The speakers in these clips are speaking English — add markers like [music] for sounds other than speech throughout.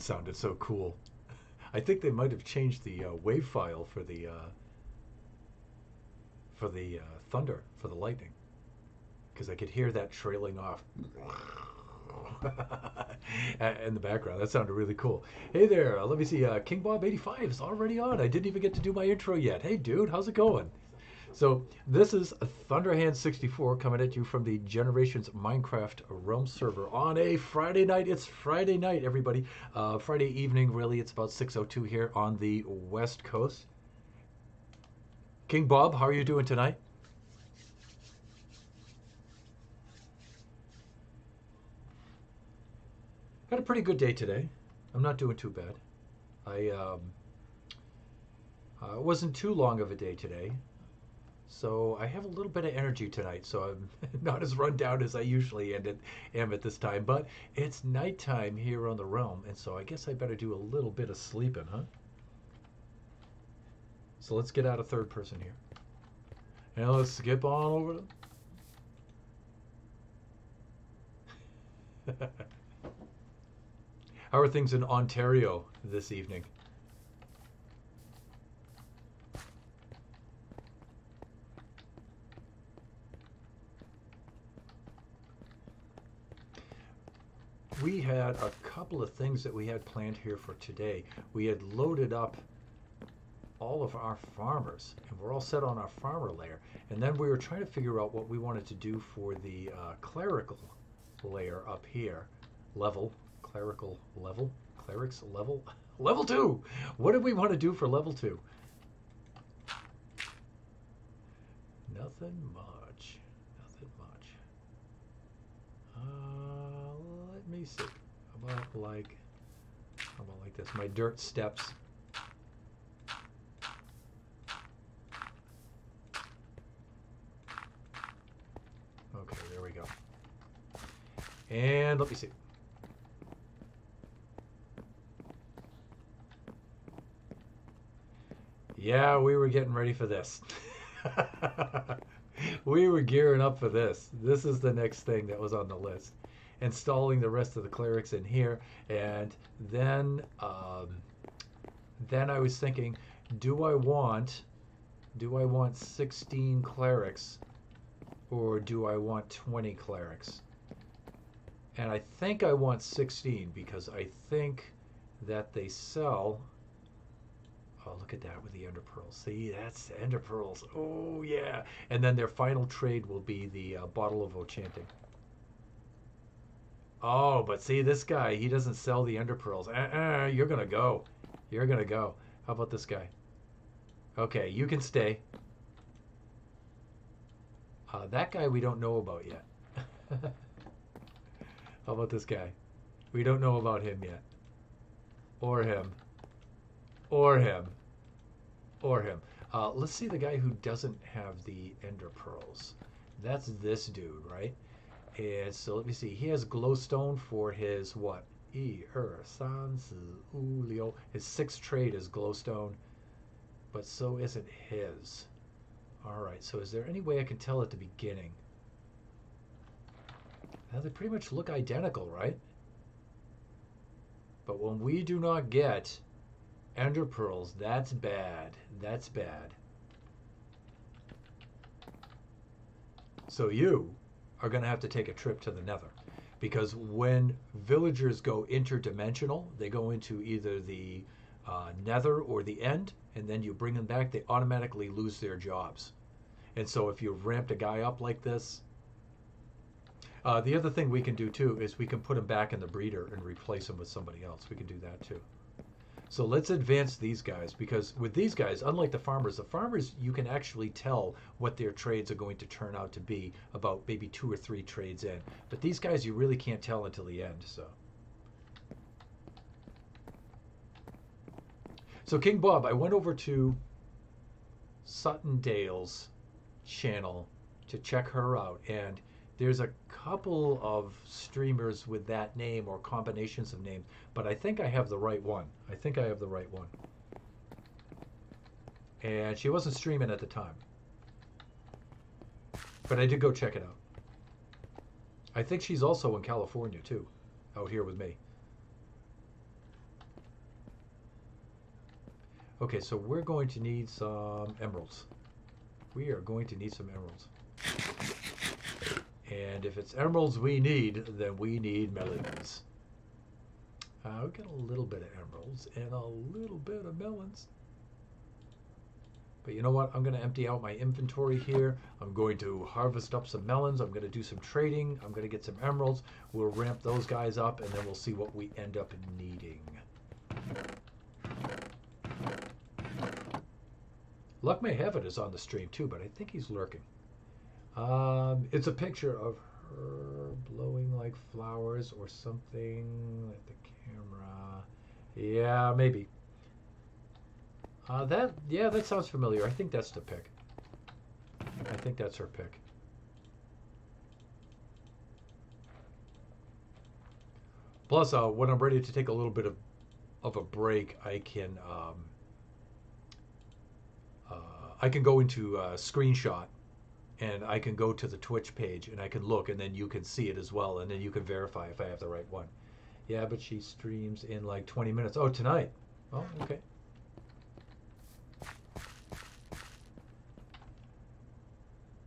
sounded so cool. I think they might have changed the uh, wave file for the uh, for the uh, thunder for the lightning because I could hear that trailing off [laughs] in the background. That sounded really cool. Hey there, uh, let me see. Uh, King Bob 85 is already on. I didn't even get to do my intro yet. Hey dude, how's it going? So this is Thunderhand 64 coming at you from the Generations Minecraft Realm server on a Friday night. It's Friday night, everybody. Uh, Friday evening, really. It's about 6:02 here on the West Coast. King Bob, how are you doing tonight? Had a pretty good day today. I'm not doing too bad. I um, uh, it wasn't too long of a day today. So I have a little bit of energy tonight, so I'm [laughs] not as run down as I usually am at, am at this time. But it's nighttime here on the realm, and so I guess I better do a little bit of sleeping, huh? So let's get out of third person here. And let's skip on over. [laughs] How are things in Ontario this evening? We had a couple of things that we had planned here for today. We had loaded up all of our farmers, and we're all set on our farmer layer. And then we were trying to figure out what we wanted to do for the uh, clerical layer up here. Level, clerical level, clerics level, [laughs] level two. What did we want to do for level two? Nothing much, nothing much. Uh, How about like, how about like this? My dirt steps. Okay, there we go. And let me see. Yeah, we were getting ready for this. [laughs] we were gearing up for this. This is the next thing that was on the list. Installing the rest of the clerics in here, and then um, then I was thinking, do I want do I want 16 clerics or do I want 20 clerics? And I think I want 16 because I think that they sell Oh, look at that with the ender pearls. See, that's ender pearls. Oh, yeah. And then their final trade will be the uh, bottle of enchanting. Oh, but see, this guy, he doesn't sell the ender pearls. Uh-uh, you're going to go. You're going to go. How about this guy? Okay, you can stay. Uh, that guy we don't know about yet. [laughs] How about this guy? We don't know about him yet. Or him. Or him or him. Uh, let's see the guy who doesn't have the ender pearls. That's this dude, right? And so let me see. He has glowstone for his what? E er san u. His sixth trade is glowstone, but so isn't his. All right. So is there any way I can tell at the beginning? Now they pretty much look identical, right? But when we do not get Ender pearls, that's bad. That's bad. So you are going to have to take a trip to the nether. Because when villagers go interdimensional, they go into either the uh, nether or the end, and then you bring them back, they automatically lose their jobs. And so if you've ramped a guy up like this, uh, the other thing we can do too is we can put him back in the breeder and replace him with somebody else. We can do that too. So let's advance these guys because with these guys, unlike the farmers, the farmers you can actually tell what their trades are going to turn out to be about maybe two or three trades in. But these guys you really can't tell until the end. So. So King Bob, I went over to Sutton Dale's channel to check her out and there's a couple of streamers with that name or combinations of names, but I think I have the right one. I think I have the right one. And she wasn't streaming at the time. But I did go check it out. I think she's also in California too, out here with me. Okay, so we're going to need some emeralds. We are going to need some emeralds. And if it's emeralds we need, then we need melons. Uh, we got a little bit of emeralds and a little bit of melons. But you know what? I'm going to empty out my inventory here. I'm going to harvest up some melons. I'm going to do some trading. I'm going to get some emeralds. We'll ramp those guys up and then we'll see what we end up needing. Luck May Have It is on the stream too, but I think he's lurking. Um, it's a picture of her blowing like flowers or something at the camera. Yeah, maybe. Uh, that, yeah, that sounds familiar. I think that's the pick. I think that's her pick. Plus, uh, when I'm ready to take a little bit of, of a break, I can um, uh, I can go into uh, screenshot and I can go to the Twitch page and I can look and then you can see it as well and then you can verify if I have the right one. Yeah, but she streams in like 20 minutes. Oh, tonight. Oh, okay.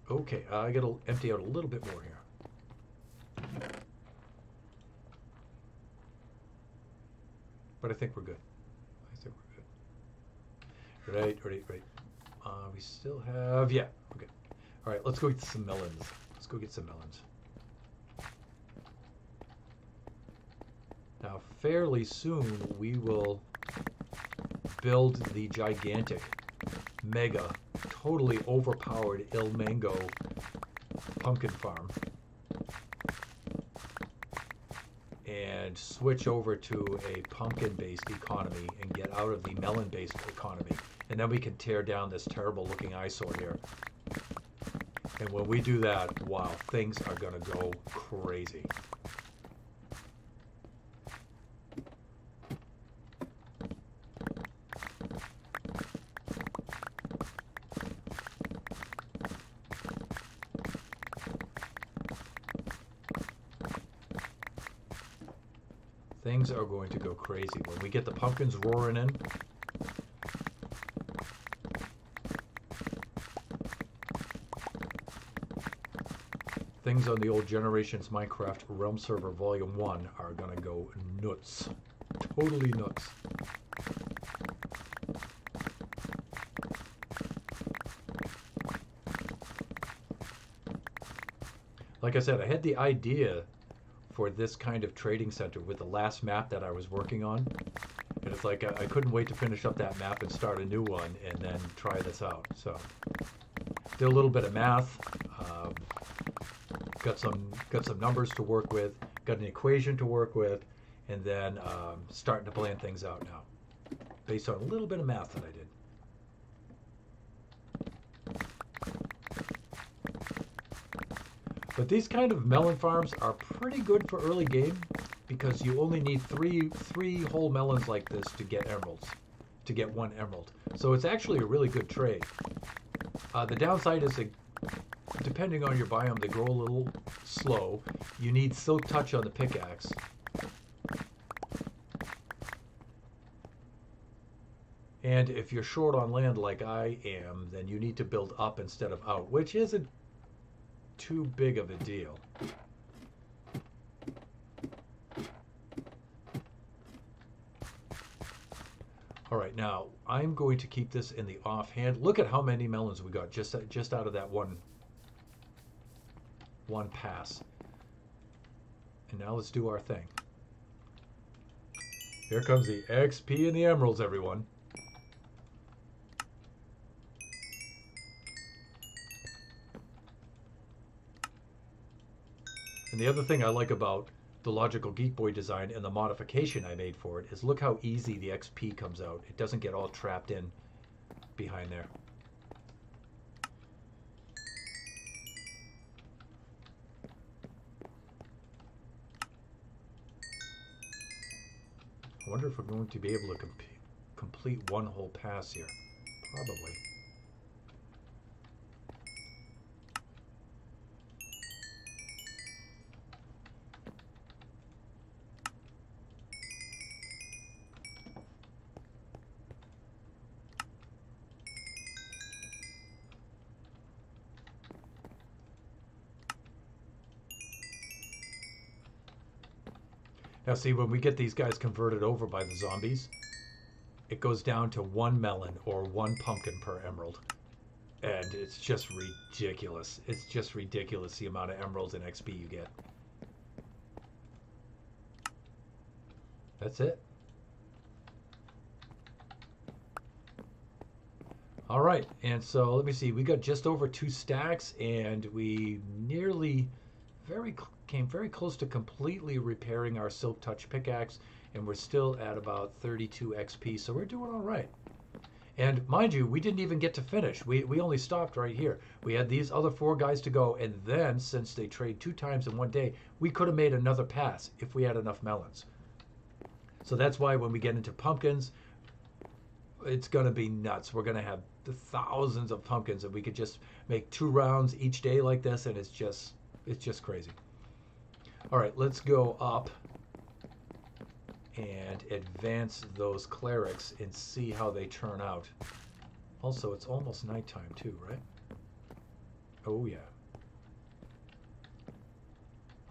Okay, uh, I gotta empty out a little bit more here. But I think we're good. I think we're good. Right, right, right. Uh, we still have, yeah. All right, let's go get some melons. Let's go get some melons. Now, fairly soon, we will build the gigantic, mega totally overpowered ilmango pumpkin farm and switch over to a pumpkin based economy and get out of the melon based economy. And then we can tear down this terrible looking eyesore here. And when we do that, wow, things are going to go crazy. Things are going to go crazy. When we get the pumpkins roaring in, things on the old Generations Minecraft Realm Server Volume 1 are gonna go nuts. Totally nuts. Like I said, I had the idea for this kind of trading center with the last map that I was working on. And it's like I, I couldn't wait to finish up that map and start a new one and then try this out. So did a little bit of math, got some got some numbers to work with, got an equation to work with, and then um, starting to plan things out now, based on a little bit of math that I did. But these kind of melon farms are pretty good for early game because you only need three three whole melons like this to get emeralds, to get one emerald. So it's actually a really good trade. Uh, the downside is that depending on your biome, they grow a little slow. You need silk touch on the pickaxe. And if you're short on land like I am, then you need to build up instead of out, which isn't too big of a deal. All right, now I'm going to keep this in the offhand. Look at how many melons we got just just out of that one one pass. And now let's do our thing. Here comes the XP and the emeralds, everyone. And the other thing I like about the LogicalGeekBoy design and the modification I made for it is look how easy the XP comes out. It doesn't get all trapped in behind there. I wonder if we're going to be able to complete one whole pass here. Probably. Now, see, when we get these guys converted over by the zombies, it goes down to one melon or one pumpkin per emerald. And it's just ridiculous. It's just ridiculous the amount of emeralds and XP you get. That's it. All right, and so let me see. We got just over two stacks, and we nearly, very came very close to completely repairing our Silk Touch pickaxe, and we're still at about 32 XP, so we're doing all right. And mind you, we didn't even get to finish. We, we only stopped right here. We had these other four guys to go, and then since they trade two times in one day, we could have made another pass if we had enough melons. So that's why when we get into pumpkins, it's going to be nuts. We're going to have the thousands of pumpkins, and we could just make two rounds each day like this, and it's just it's just crazy. All right, let's go up and advance those clerics and see how they turn out. Also, it's almost nighttime too, right? Oh yeah.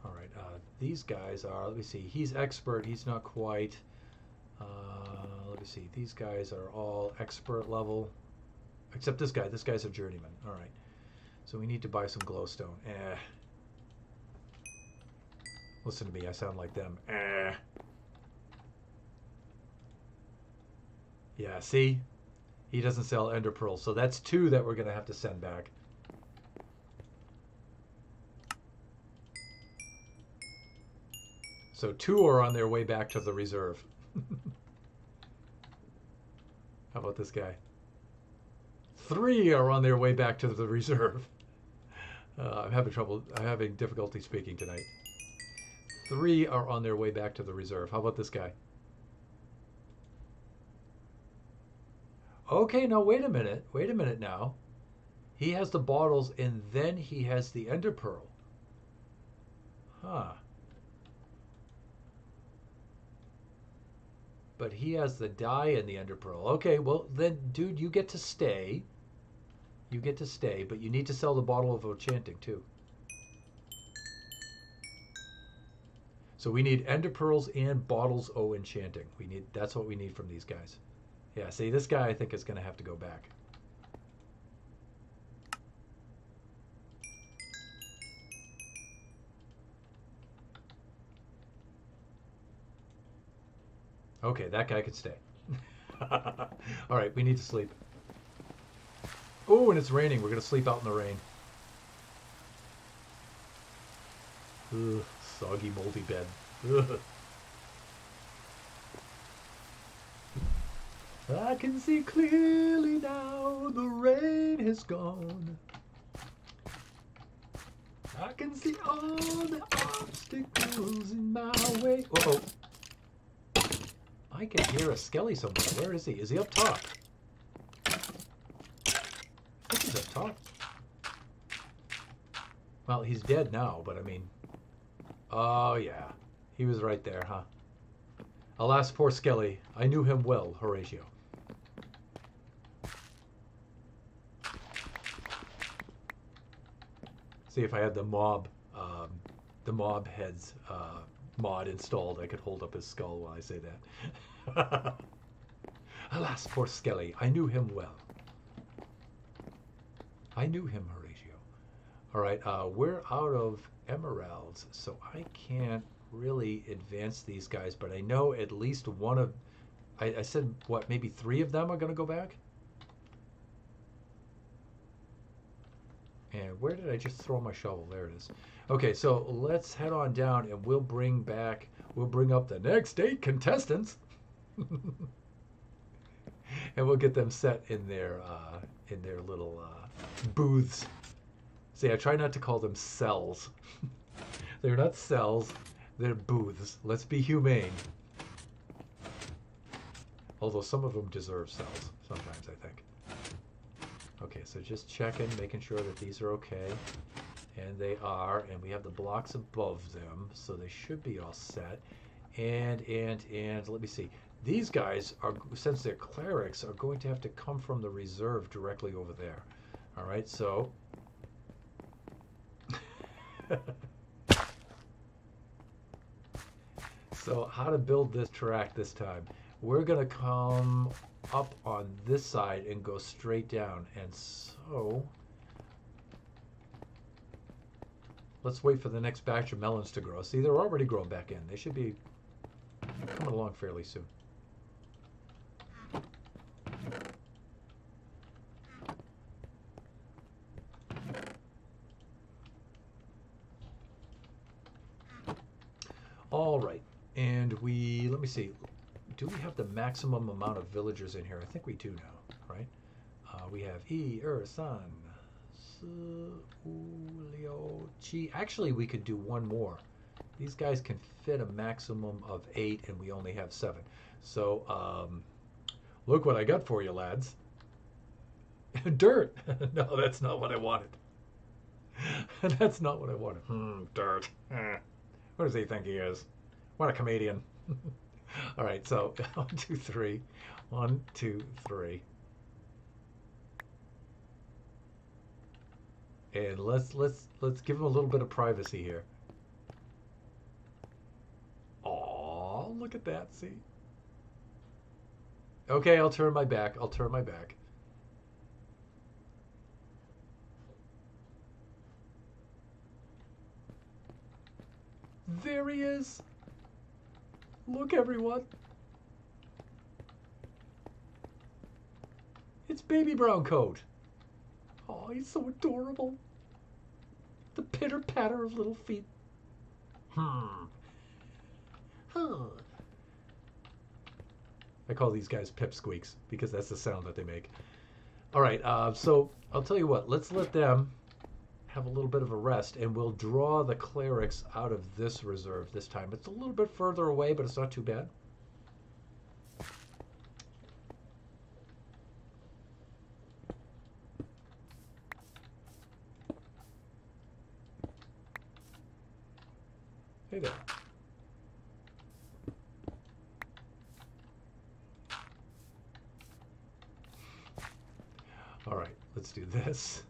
All right, uh, these guys are. Let me see. He's expert. He's not quite. Uh, let me see. These guys are all expert level. Except this guy. This guy's a journeyman. All right. So we need to buy some glowstone. Eh. Listen to me. I sound like them. Eh. Yeah, see? He doesn't sell ender pearls. So that's two that we're going to have to send back. So two are on their way back to the reserve. [laughs] How about this guy? Three are on their way back to the reserve. [laughs] Uh, I'm having trouble, I'm having difficulty speaking tonight. Three are on their way back to the reserve. How about this guy? Okay, now wait a minute. Wait a minute now. He has the bottles and then he has the ender pearl. Huh. But he has the dye and the ender pearl. Okay, well then, dude, you get to stay. You get to stay, but you need to sell the bottle of enchanting too. So we need ender pearls and bottles o enchanting. We need that's what we need from these guys. Yeah, see this guy I think is going to have to go back. Okay, that guy could stay. [laughs] All right, we need to sleep. Oh, and it's raining. We're going to sleep out in the rain. Ugh, soggy, moldy bed. I can see clearly now the rain has gone. I can see all the obstacles in my way. Uh oh. I can hear a skelly somewhere. Where is he? Is he up top? I think he's up top. Well, he's dead now, but I mean... Oh, yeah. He was right there, huh? Alas, poor Skelly. I knew him well, Horatio. See if I had the mob, um, the mob heads uh, mod installed, I could hold up his skull while I say that. [laughs] Alas, poor Skelly. I knew him well. I knew him, Horatio. All right, uh, we're out of emeralds, so I can't really advance these guys, but I know at least one of, I, I said, what, maybe three of them are going to go back? And where did I just throw my shovel? There it is. Okay, so let's head on down and we'll bring back, we'll bring up the next eight contestants. [laughs] and we'll get them set in their, uh, in their little, uh, booths. See, I try not to call them cells. [laughs] they're not cells, they're booths. Let's be humane. Although some of them deserve cells, sometimes, I think. Okay, so just checking, making sure that these are okay. And they are, and we have the blocks above them, so they should be all set. And, and, and, let me see. These guys are, since they're clerics, are going to have to come from the reserve directly over there. All right, so [laughs] So how to build this track this time? We're gonna come up on this side and go straight down. And so let's wait for the next batch of melons to grow. See, they're already growing back in. They should be coming along fairly soon. All right, and we, let me see, do we have the maximum amount of villagers in here? I think we do now, right? Uh, we have E, Er, San, Leo, Chi. Actually, we could do one more. These guys can fit a maximum of eight, and we only have seven. So, um, look what I got for you, lads. [laughs] dirt. [laughs] no, that's not what I wanted. [laughs] that's not what I wanted. Hmm, dirt. What does he think he is? What a comedian. [laughs] All right, so [laughs] one, two, three. One, two, three. And let's let's let's give him a little bit of privacy here. Oh, look at that, see? Okay, I'll turn my back. I'll turn my back. There he is. Look, everyone. It's baby brown coat. Oh, he's so adorable. The pitter patter of little feet. Hmm. Huh. I call these guys pipsqueaks because that's the sound that they make. All right, uh, so I'll tell you what. Let's let them have a little bit of a rest, and we'll draw the clerics out of this reserve this time. It's a little bit further away, but it's not too bad. Hey there. All right, let's do this.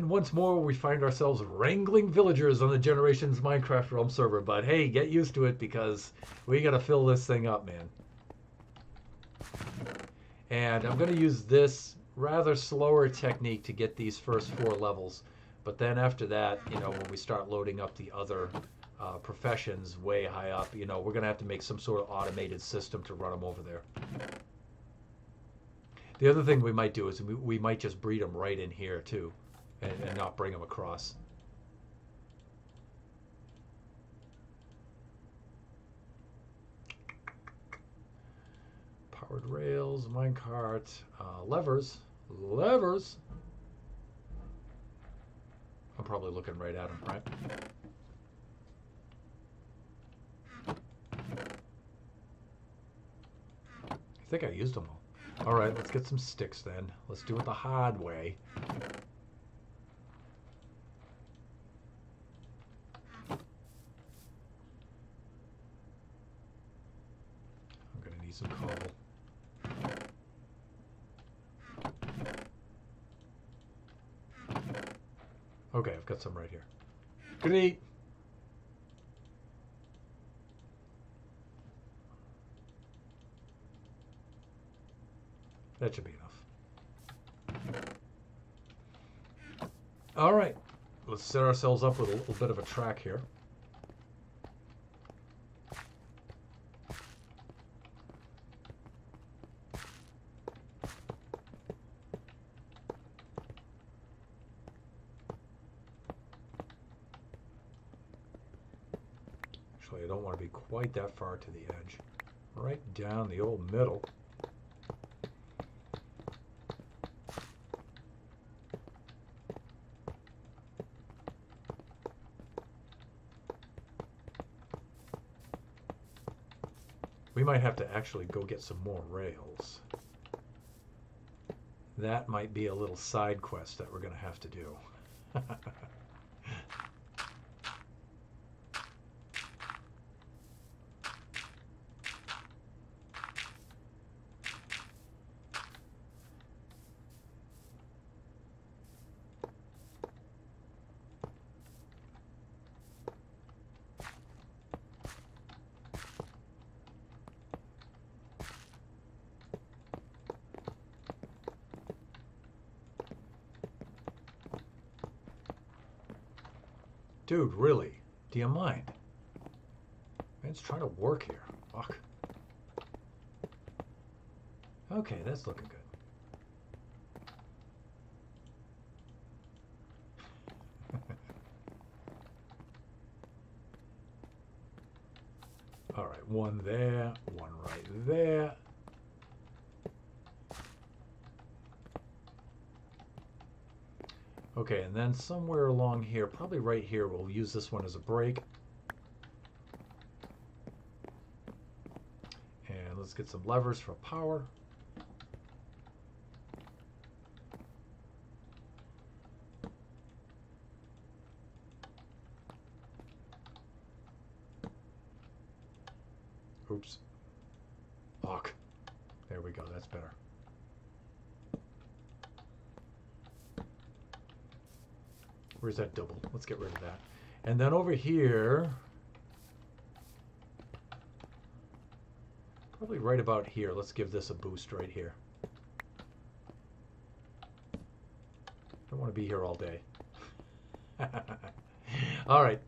and once more, we find ourselves wrangling villagers on the Generations Minecraft Realm server. But hey, get used to it because we got to fill this thing up, man. And I'm to use this rather slower technique to get these first four levels. But then after that, you know, when we start loading up the other uh, professions way high up, you know, we're to have to make some sort of automated system to run them over there. The other thing we might do is we, we might just breed them right in here too, and, and not bring them across. Powered rails, minecart, uh, levers, levers. I'm probably looking right at them, right? I think I used them all. All right, let's get some sticks then. Let's do it the hard way. I'm Okay, I've got some right here. Good eat. That should be enough. All right, let's set ourselves up with a little bit of a track here. Actually, I don't want to be quite that far to the edge. Right down the old middle. We might have to actually go get some more rails. That might be a little side quest that we're going to have to do. [laughs] Dude, really? Do you mind? Man's trying to work here. Fuck. Okay, that's looking good. [laughs] All right, one there, one right there. Okay, and then somewhere along here, probably right here, we'll use this one as a break. And let's get some levers for power. Oops. Fuck. There we go, that's better. Where's that double? Let's get rid of that. And then over here, probably right about here, let's give this a boost right here. Don't want to be here all day. [laughs] all right.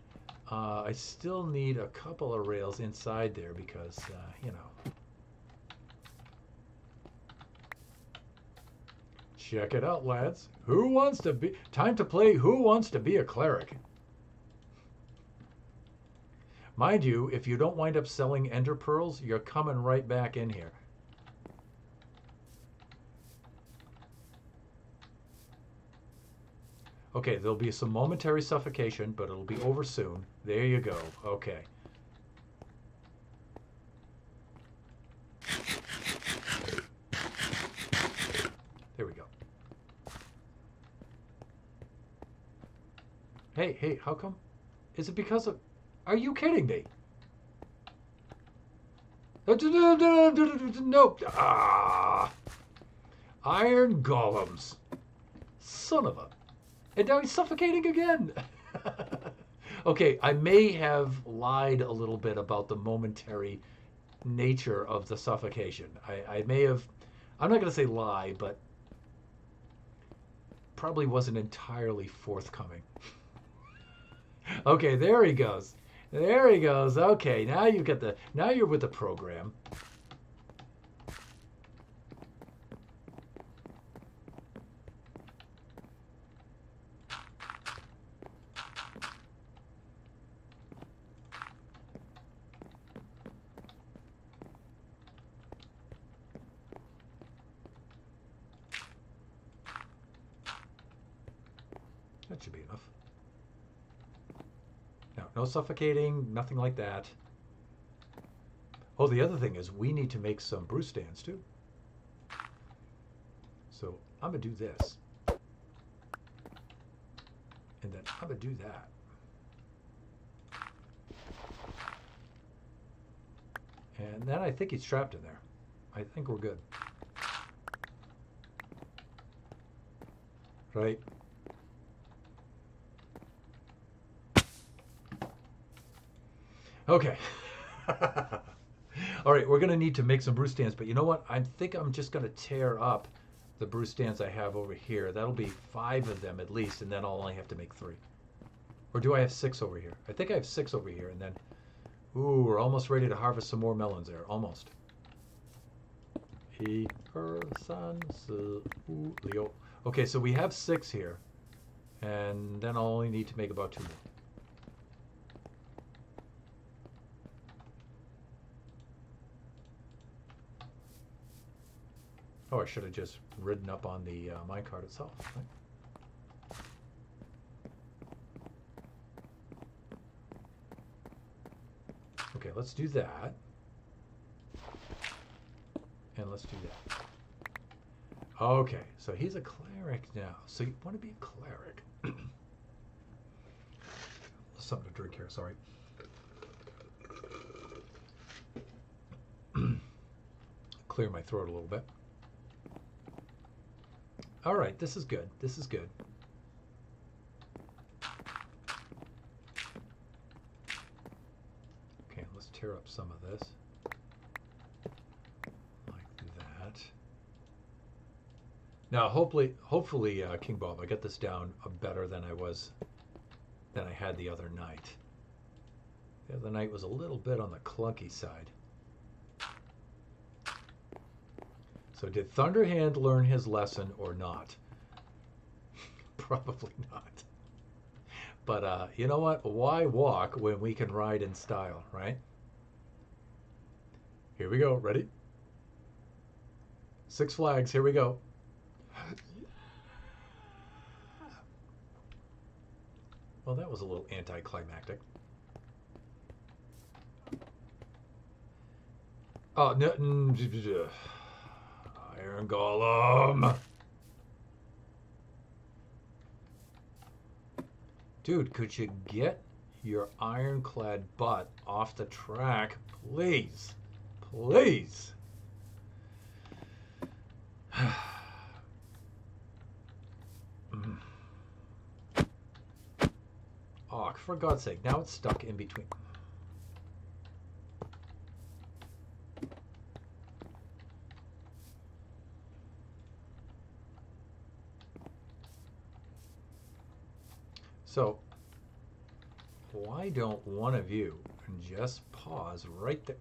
Uh, I still need a couple of rails inside there because, uh, you know. Check it out, lads. Who wants to be... Time to play Who Wants to Be a Cleric? Mind you, if you don't wind up selling ender pearls, you're coming right back in here. Okay, there'll be some momentary suffocation, but it'll be over soon. There you go. Okay. There we go. Hey, hey, how come? Is it because of... Are you kidding me? Nope. Ah. Iron golems. Son of a... And now he's suffocating again. [laughs] okay, I may have lied a little bit about the momentary nature of the suffocation. I, I may have... I'm not going to say lie, but probably wasn't entirely forthcoming. Okay, there he goes. There he goes. Okay, now you've got the now you're with the program. That should be enough. No, no suffocating, nothing like that. Oh, the other thing is we need to make some brew stands too. So I'm gonna do this. And then I'm gonna do that. And then I think he's trapped in there. I think we're good. Right? Okay. [laughs] All right, we're going to need to make some brew stands, but you know what? I think I'm just going to tear up the brew stands I have over here. That'll be five of them at least, and then I'll only have to make three. Or do I have six over here? I think I have six over here, and then... Ooh, we're almost ready to harvest some more melons there. Almost. Okay, so we have six here. And then I'll only need to make about two more. Oh, I should have just ridden up on the uh, minecart itself. Right? Okay, let's do that. And let's do that. Okay, so he's a cleric now. So you want to be a cleric. [clears throat] Something to drink here, sorry. [clears throat] Clear my throat a little bit. All right, this is good. This is good. Okay, let's tear up some of this. Like that. Now, hopefully, hopefully, uh, King Bob, I get this down uh, better than I was than I had the other night. The other night was a little bit on the clunky side. So did Thunderhand learn his lesson or not? [laughs] Probably not. But uh, you know what? Why walk when we can ride in style, right? Here we go. Ready? Six Flags. Here we go. Well, that was a little anticlimactic. Oh, no, Iron Golem. Dude, could you get your ironclad butt off the track, please? Please. [sighs] oh, for God's sake, now it's stuck in between. So, why don't one of you just pause right there?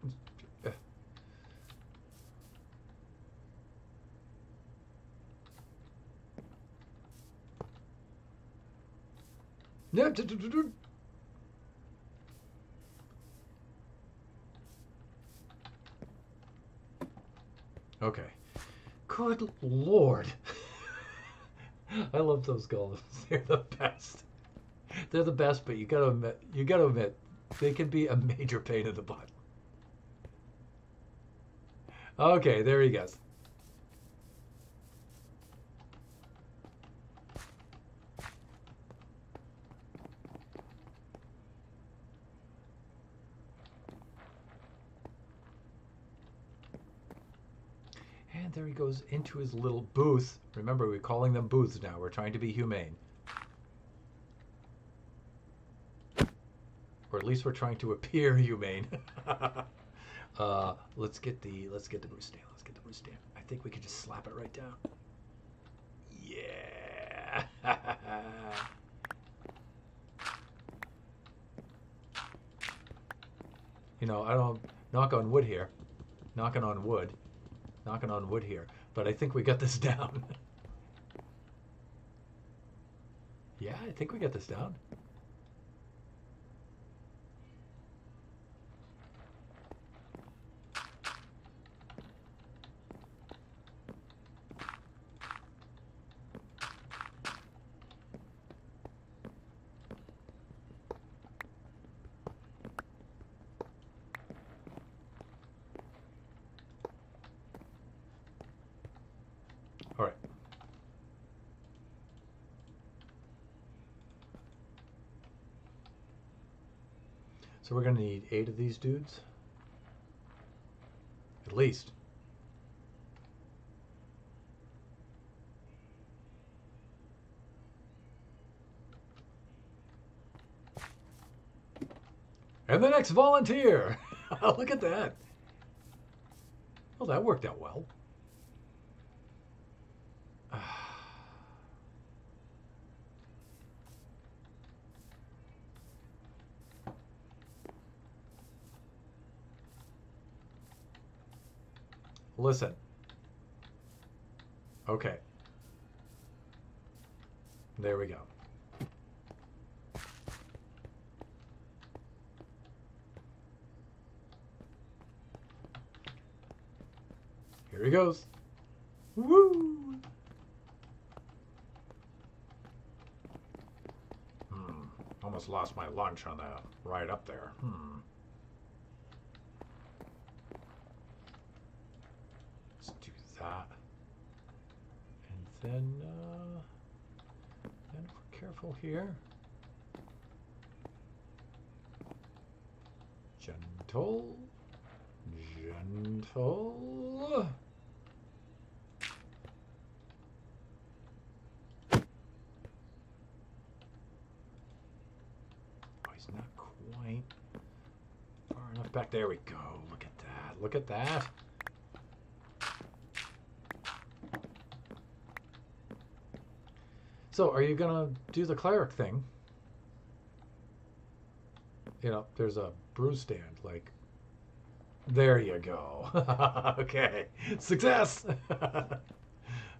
Okay. Good lord. [laughs] I love those golems. [laughs] They're the best. They're the best, but you gotta admit, you gotta admit, they can be a major pain in the butt. Okay, there he goes. And there he goes into his little booth. Remember, we're calling them booths now. We're trying to be humane. Or at least we're trying to appear humane. [laughs] uh, let's get the let's get the brew stand. Let's get the brew stand. I think we could just slap it right down. Yeah. you know, I don't knock on wood here. Knocking on wood. Knocking on wood here. But I think we got this [laughs] down. yeah, I think we got this down. So we're going to need eight of these dudes. At least. And the next volunteer. [laughs] Look at that. Well, that worked out well. Listen. Okay. There we go. Here he goes. Woo! Hmm. Almost lost my lunch on the ride up there. Hmm. that. And then, uh, then we're careful here. Gentle, gentle. Oh, he's not quite far enough back. There we go. Look at that. Look at that. So, are you going to do the cleric thing? you know, there's a brew stand. Like, there you go. [laughs] okay, success. [laughs]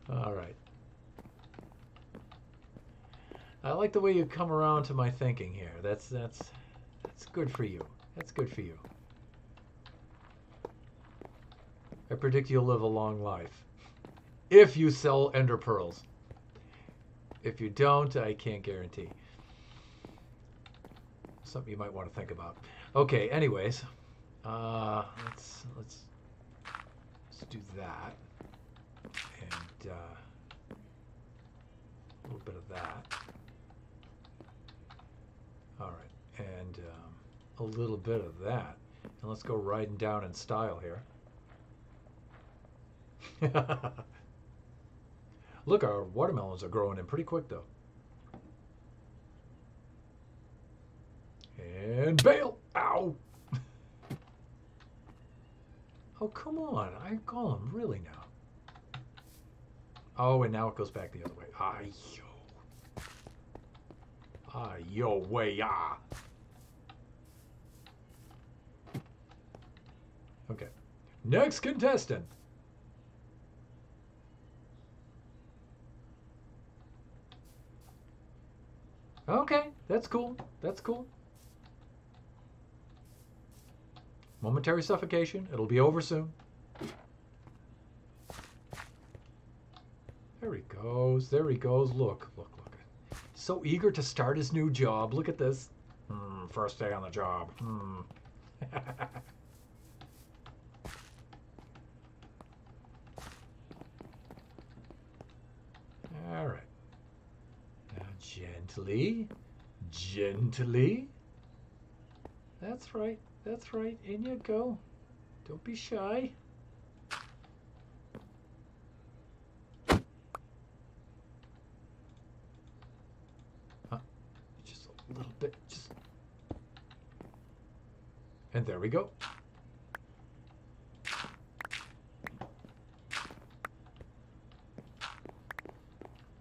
All right. I like the way you come around to my thinking here. That's that's that's good for you. That's good for you. I predict you'll live a long life. If you sell ender pearls. If you don't, I can't guarantee. Something you might want to think about. Okay, anyways. Uh, let's let's let's do that. And uh, a little bit of that. All right, and um, a little bit of that. And let's go riding down in style here. [laughs] Look, our watermelons are growing in pretty quick though. And bail! Ow! [laughs] oh, come on. I call him really now. Oh, and now it goes back the other way. Ay, yo. Ay, yo, way, ah. Okay. Next contestant. Okay, that's cool. That's cool. Momentary suffocation. It'll be over soon. There he goes. There he goes. Look, look, look. So eager to start his new job. Look at this. Hmm, first day on the job. Hmm. [laughs] All right. Now, gently, gently. That's right. That's right. In you go. Don't be shy. Just a little bit. Just. And there we go.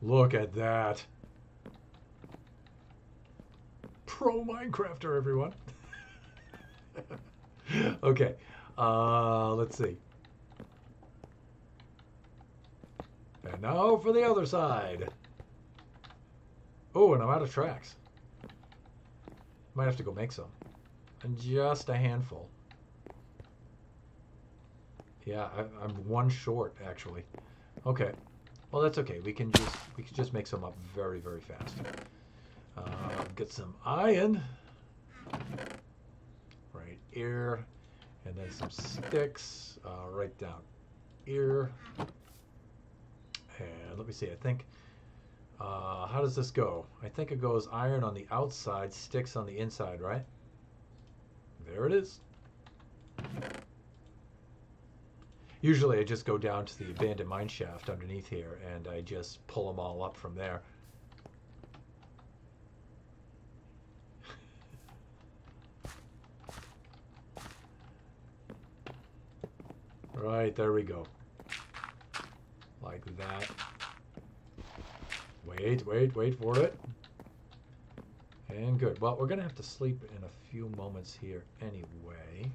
Look at that. Minecrafter, everyone. [laughs] okay. Uh, let's see. And now for the other side. Oh, and I'm out of tracks. Might have to go make some. And just a handful. Yeah, I, I'm one short, actually. Okay. Well, that's okay. We can just we can just make some up very very fast. Uh, get some iron right here, and then some sticks uh, right down here. And let me see. I think. Uh, how does this go? I think it goes iron on the outside, sticks on the inside, right? There it is. Usually I just go down to the abandoned mine shaft underneath here and I just pull them all up from there. Right, there we go. Like that. Wait, wait, wait for it. And good. Well, we're going to have to sleep in a few moments here anyway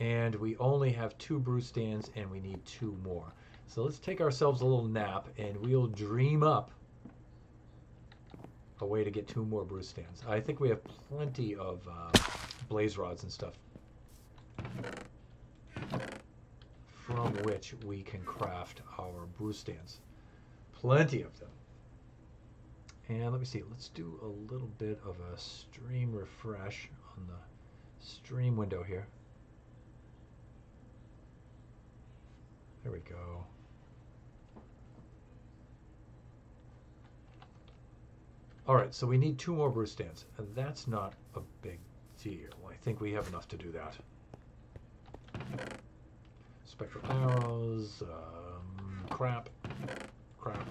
and we only have two brew stands and we need two more. So let's take ourselves a little nap and we'll dream up a way to get two more brew stands. I think we have plenty of uh, blaze rods and stuff from which we can craft our brew stands. Plenty of them. And let me see, let's do a little bit of a stream refresh on the stream window here. There we go. All right, so we need two more brew stands, and that's not a big deal. I think we have enough to do that. Spectral arrows, um, crap, crap.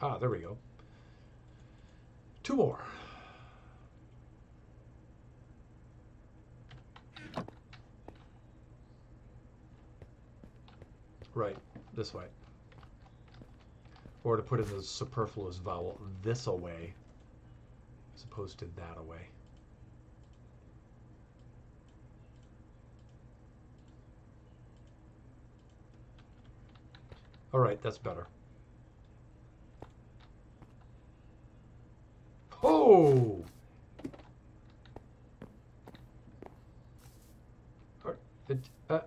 Ah, there we go. Two more. Right, this way. Or to put in the superfluous vowel, this away, as opposed to that away. All right, that's better. Oh! Or- it- uh,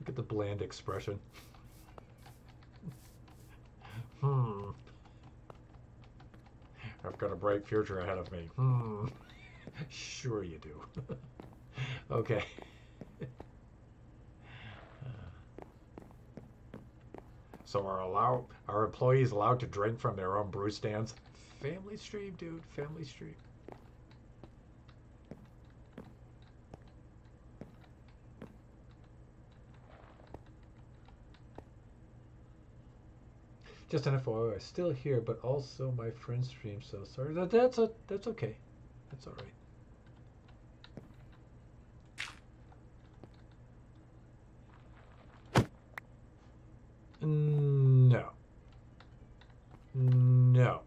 Look at the expression. Hmm. I've got a bright future ahead of me. Hmm. Sure you do. [laughs] okay. [laughs] so are allow are employees allowed to drink from their own brew stands? Family stream, dude. Family stream. Just an FYI, still here, but also my friend stream. So sorry. That that's a that's okay. That's all right. No. No.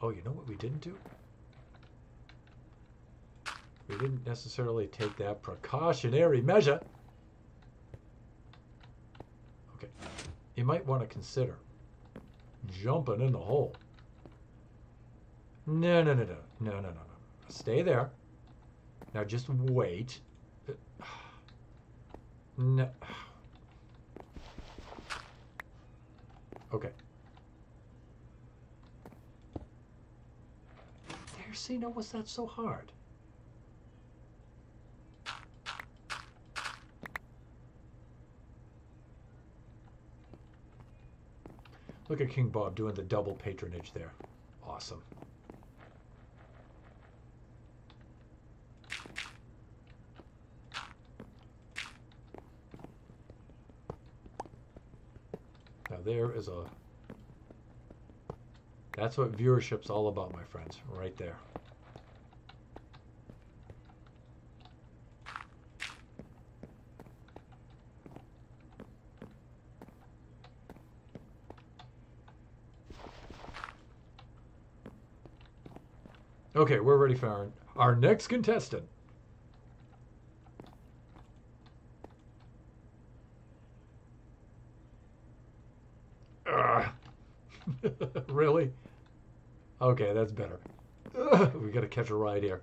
Oh, you know what we didn't do? We didn't necessarily take that precautionary measure. Okay. You might want to consider jumping in the hole. No, no, no, no. No, no, no, no. Stay there. Now just wait. No. Okay. There, see, now was that so hard? Look at King Bob doing the double patronage there. Awesome. Now there is a That's what viewership's all about, my friends, right there. Okay, we're ready for our, our next contestant. [laughs] Really? Okay, that's better. Ugh, we got to catch a ride here.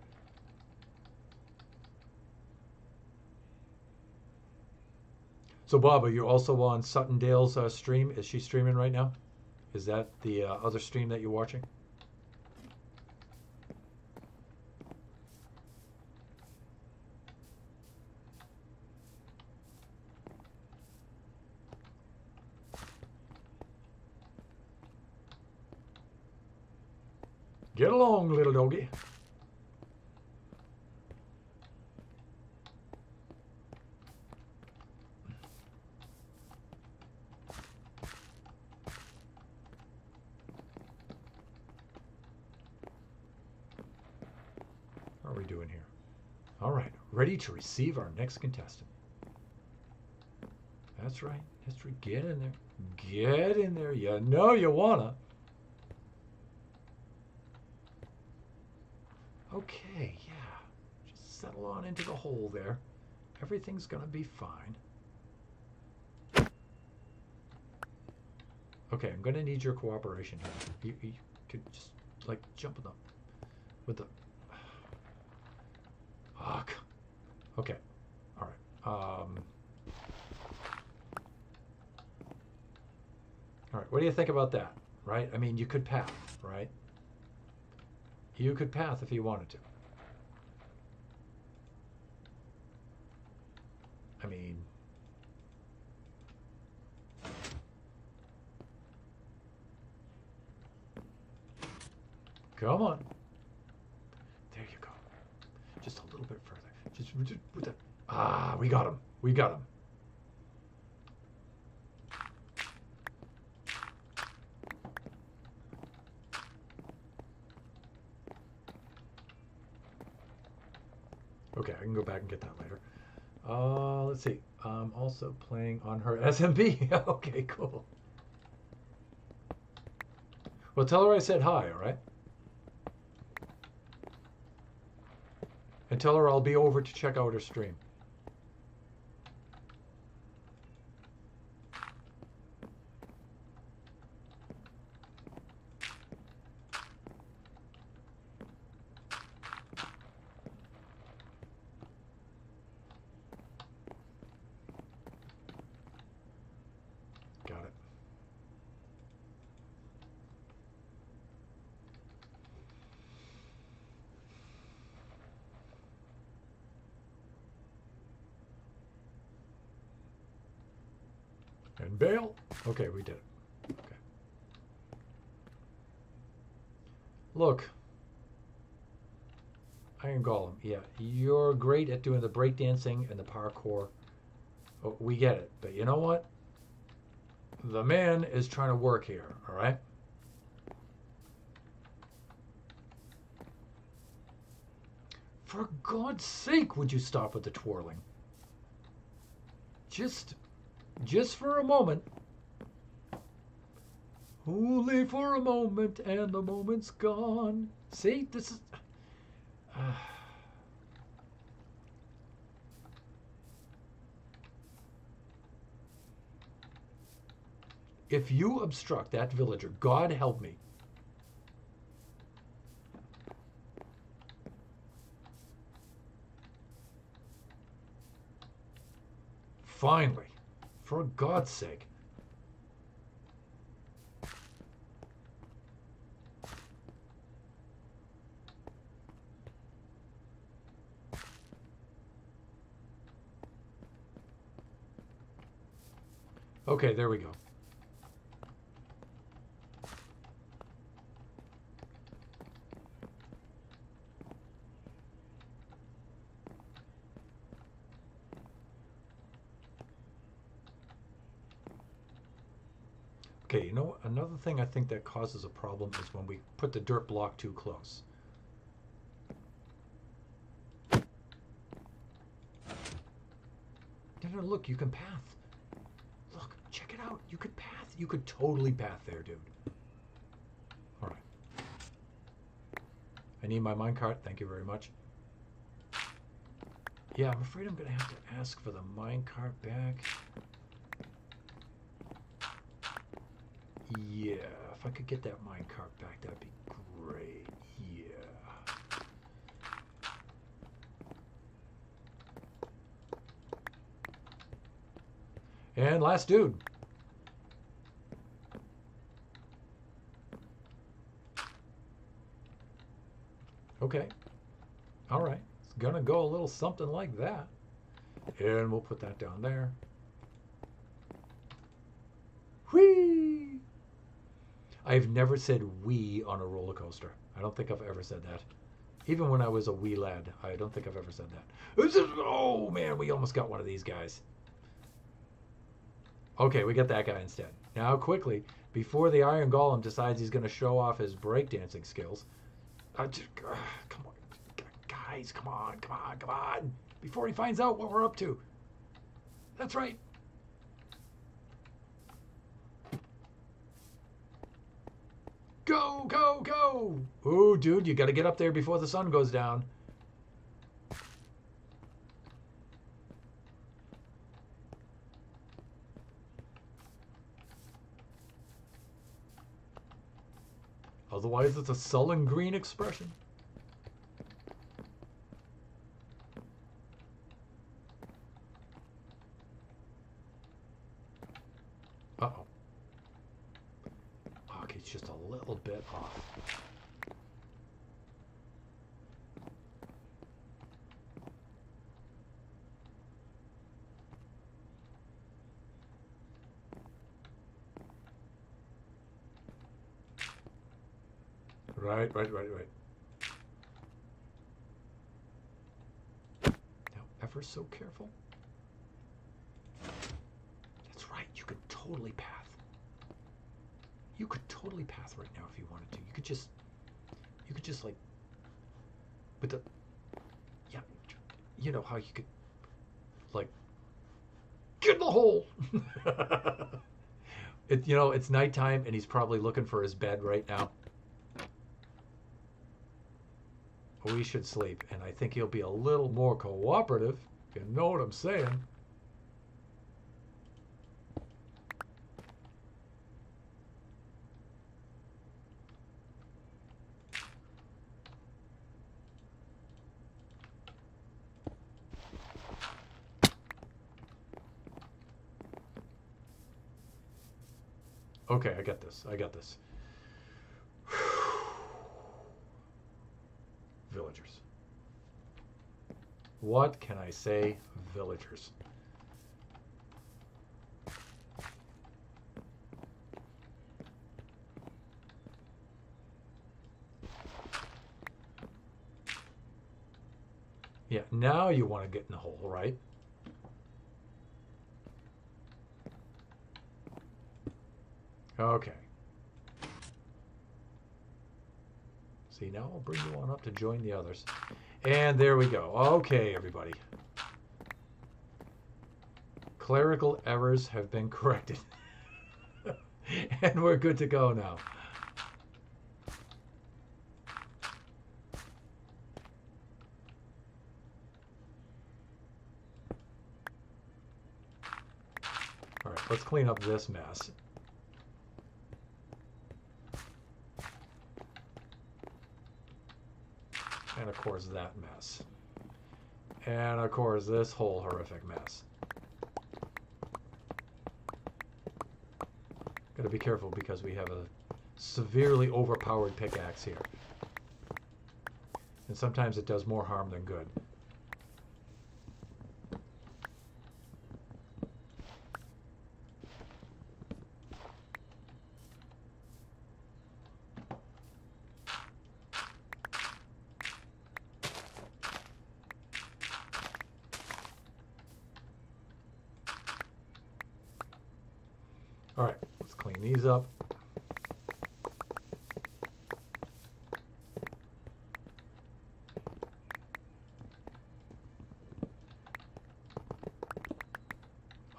So, Bob, are you also on Sutton Dale's uh, stream? Is she streaming right now? Is that the uh, other stream that you're watching? Get along, little doggy. How are we doing here? All right, ready to receive our next contestant. That's right. Right. Get in there. Get in there. You know you wanna. Okay, yeah. Just settle on into the hole there. Everything's gonna be fine. Okay, I'm gonna need your cooperation here. You, you could just like jump in the with the. Fuck. Okay. All right. Um. All right. What do you think about that? Right? I mean, you could path, right? You could path if you wanted to. I mean, come on. Ah, we got him. We got him. Okay, I can go back and get that later. Uh, let's see. I'm also playing on her [laughs] SMP. okay, cool. Well, tell her I said hi, all right? Tell her I'll be over to check out her stream. Got it. And bail. Okay, we did it. Okay. Look. Iron Golem, yeah, you're great at doing the breakdancing and the parkour. Oh, we get it. But you know what? The man is trying to work here, all right? For God's sake, would you stop with the twirling? Just just for a moment. Only for a moment, and the moment's gone. See, this is. Uh, if you obstruct that villager, God help me. Finally, for God's sake. Okay, there we go. Okay, you know, another thing I think that causes a problem is when we put the dirt block too close. No, no, look, you can path. Look, check it out. You could path. You could totally path there, dude. All right. I need my minecart. Thank you very much. Yeah, I'm afraid I'm going to have to ask for the minecart back. Yeah, if I could get that minecart back, that'd be great. Yeah. And last dude. Okay. All right. It's going to go a little something like that. And we'll put that down there. I've never said we on a roller coaster. I don't think I've ever said that. Even when I was a wee lad, I don't think I've ever said that. Oh man, we almost got one of these guys. Okay, we got that guy instead. Now, quickly, before the Iron Golem decides he's going to show off his breakdancing skills, just, uh, come on, guys, come on, come on, come on, before he finds out what we're up to. That's right. Go, go, go! Ooh, dude, you got to get up there before the sun goes down. Otherwise, it's a sullen green expression. Uh-oh. Okay, it's just a little bit off. Right, right, right. Now, ever so careful. That's right, you could totally path. You could totally path right now if you wanted to. You could just, you could just like, with the, yeah, you know how you could, like, get in the hole. [laughs] it, you know, it's nighttime and he's probably looking for his bed right now. We should sleep, and I think he'll be a little more cooperative. You know what I'm saying? Okay, I got this. I got this. Villagers. What can I say? Villagers. Yeah, now you want to get in the hole, right? Okay. See, now I'll bring you on up to join the others. And there we go. Okay, everybody. Clerical errors have been [laughs] corrected. and we're good to go now. All right, let's clean up this mess. Of course that mess. And of course this whole horrific mess. Gotta be careful because we have a severely overpowered pickaxe here. And sometimes it does more harm than good. All right, let's clean these up.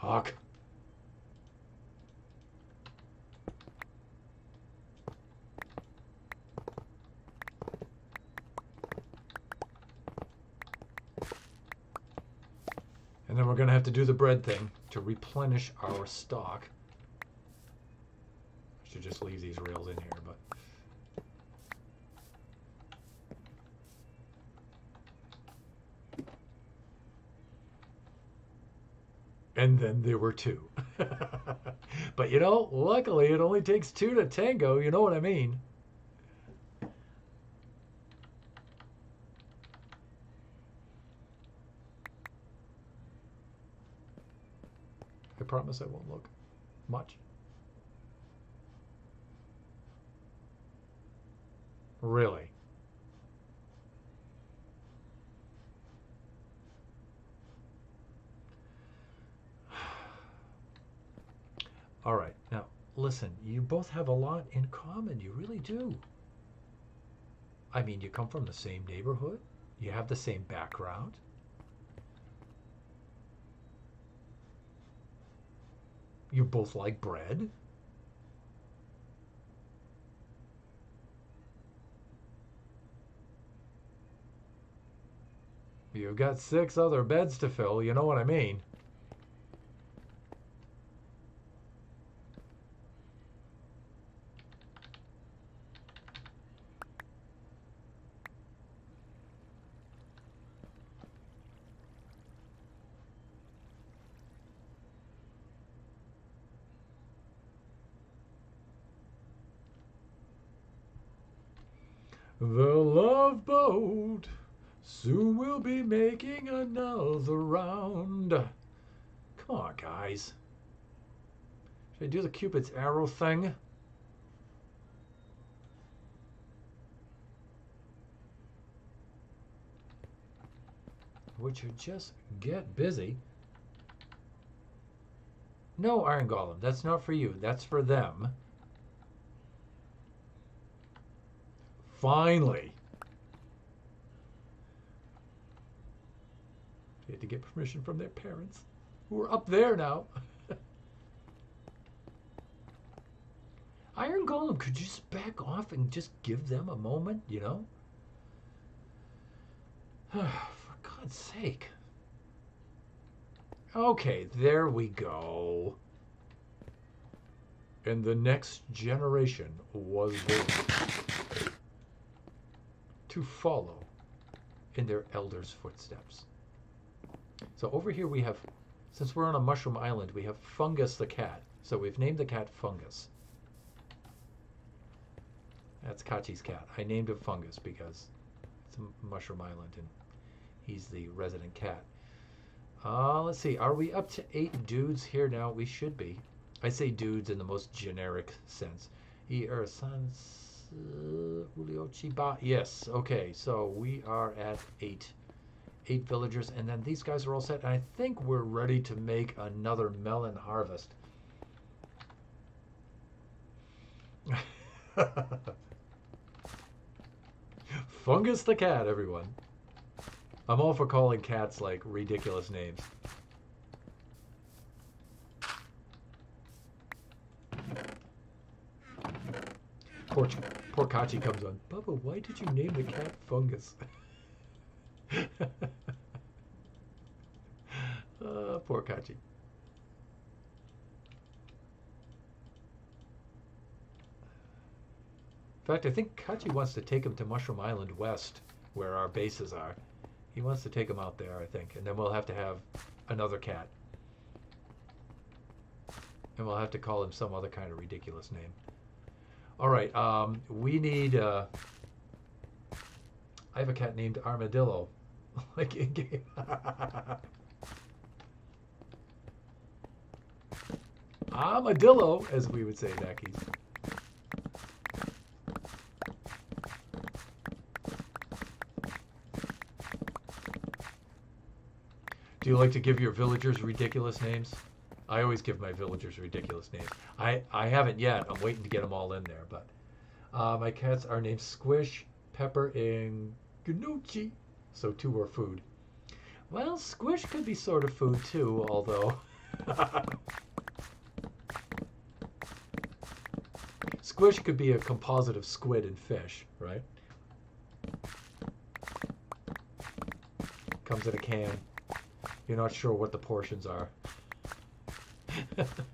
Hawk. And then we're going to have to do the bread thing to replenish our stock. I should just leave these rails in here, but. And then there were two. [laughs] but you know, luckily it only takes two to tango, you know what I mean? I promise I won't look much. Really? All right. Now, listen, you both have a lot in common. You really do. I mean, you come from the same neighborhood, you have the same background. You both like bread. You've got six other beds to fill, you know what I mean. The love boat soon we'll be making another round. Come on, guys. Should I do the Cupid's arrow thing? Would you just get busy? No, Iron Golem, that's not for you. That's for them. Finally. Had to get permission from their parents, who are up there now. [laughs] Iron Golem, could you just back off and just give them a moment, you know? [sighs] For God's sake. Okay, there we go. And the next generation was born to follow in their elders' footsteps. So over here we have, since we're on a mushroom island, we have Fungus the cat. So we've named the cat Fungus. That's Kaachee's cat. I named him Fungus because it's a mushroom island and he's the resident cat. Uh, let's see. Are we up to eight dudes here now? We should be. I say dudes in the most generic sense. Er sans. Yes. Okay. So we are at eight, eight villagers, and then these guys are all set. And I think we're ready to make another melon harvest. [laughs] Fungus the cat, everyone. I'm all for calling cats like ridiculous names. Poor comes on. Bubba, why did you name the cat Fungus? [laughs] [laughs] uh, poor Kaachee. In fact, I think Kaachee wants to take him to Mushroom Island West, where our bases are. He wants to take him out there, I think, and then we'll have to have another cat. And we'll have to call him some other kind of ridiculous name. All right, um, we need. Uh, I have a cat named Armadillo, [laughs] like in game. [laughs] Armadillo, as we would say back east. Do you like to give your villagers ridiculous names? I always give my villagers ridiculous names. I, I haven't yet. I'm waiting to get them all in there. But uh, my cats are named Squish, Pepper, and Gnucci. So two were food. Well, Squish could be sort of food too, although. [laughs] Squish could be a composite of squid and fish, right? Comes in a can. You're not sure what the portions are. [laughs]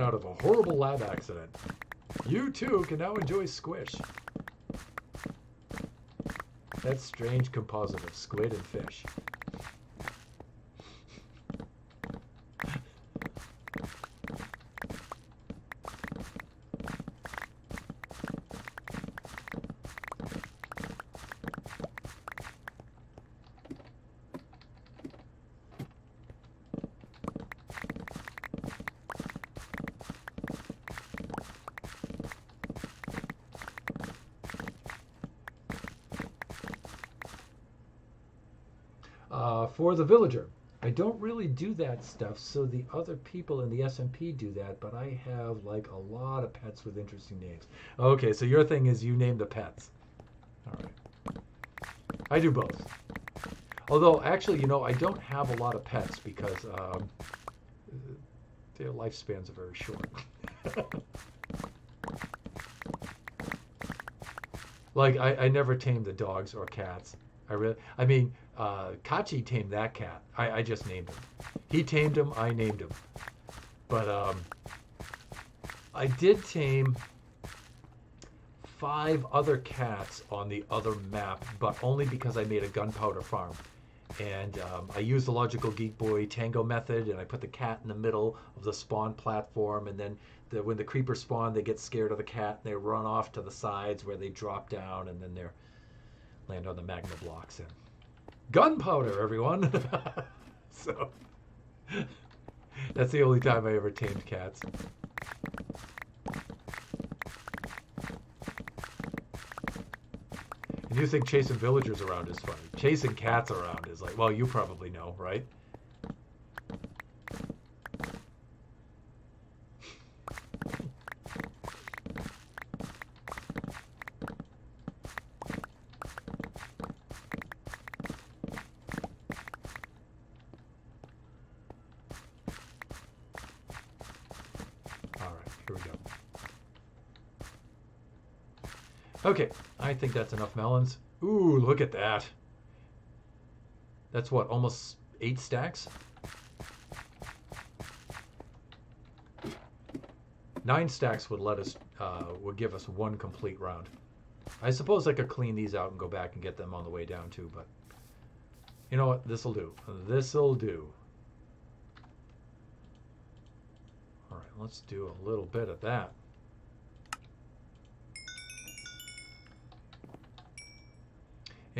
Out of a horrible lab accident. You too can now enjoy Squish. That strange composite of squid and fish. uh, for the villager. I don't really do that stuff, so the other people in the SMP do that, but I have like a lot of pets with interesting names. Okay, so your thing is you name the pets. All right. I do both. Although, actually, you know, I don't have a lot of pets because um, their lifespans are very short. [laughs] like, I, I never tamed the dogs or cats. I really, I mean, uh, Kaachee tamed that cat. I, I just named him. He tamed him. I named him. But um, I did tame five other cats on the other map, but only because I made a gunpowder farm. And um, I used the Logical Geek Boy ilmango method, and I put the cat in the middle of the spawn platform. And then the, when the creepers spawn, they get scared of the cat, and they run off to the sides where they drop down, and then they're land on the magma blocks. And gunpowder, everyone. [laughs] so that's the only time I ever tamed cats. And you think chasing villagers around is funny. Chasing cats around is like, well, you probably know, right? Here we go. Okay, I think that's enough melons. Ooh, look at that. That's what, almost eight stacks? Nine stacks would let us, uh, would give us one complete round. I suppose I could clean these out and go back and get them on the way down too, but you know what? This'll do. This'll do. All right, let's do a little bit of that.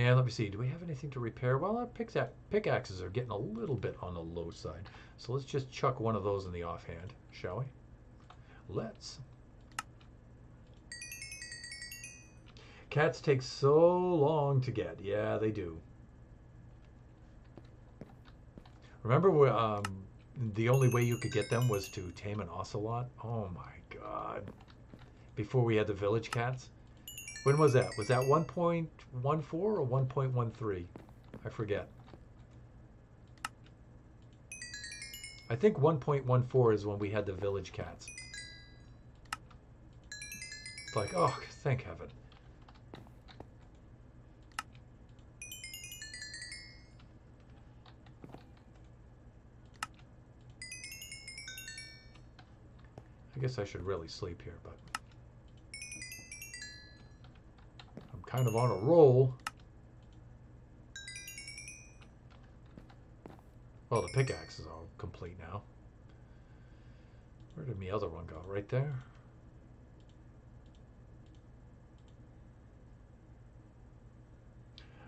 And let me see, do we have anything to repair? Well, our pickaxes are getting a little bit on the low side. So let's just chuck one of those in the offhand, shall we? Let's. Cats take so long to get. Yeah, they do. Remember um, the only way you could get them was to tame an ocelot? Oh my god. Before we had the village cats? When was that? Was that 1.14 or 1.13? I forget. I think 1.14 is when we had the village cats. It's like, oh, thank heaven. I guess I should really sleep here, but... kind of on a roll. Well, the pickaxe is all complete now. Where did the other one go? Right there?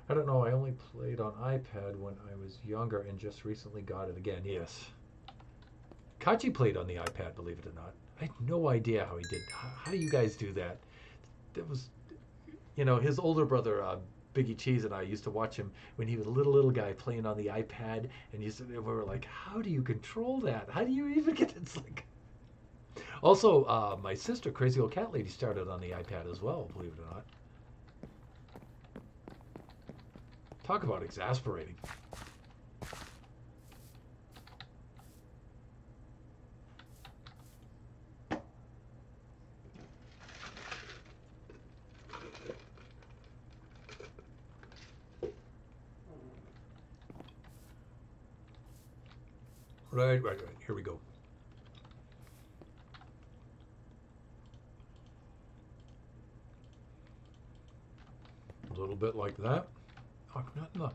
I don't know. I only played on iPad when I was younger and just recently got it again. Yes. Kaachee played on the iPad, believe it or not. I had no idea how he did. How, how do you guys do that? That was you know, his older brother, uh, Biggie Cheese, and I used to watch him when he was a little little guy playing on the iPad, and used to, we were like, "How do you control that? How do you even get?" It's [laughs] like. Also, uh, my sister, Crazy Old Cat Lady, started on the iPad as well. Believe it or not. Talk about exasperating. Right, right, right. Here we go. A little bit like that. Not enough.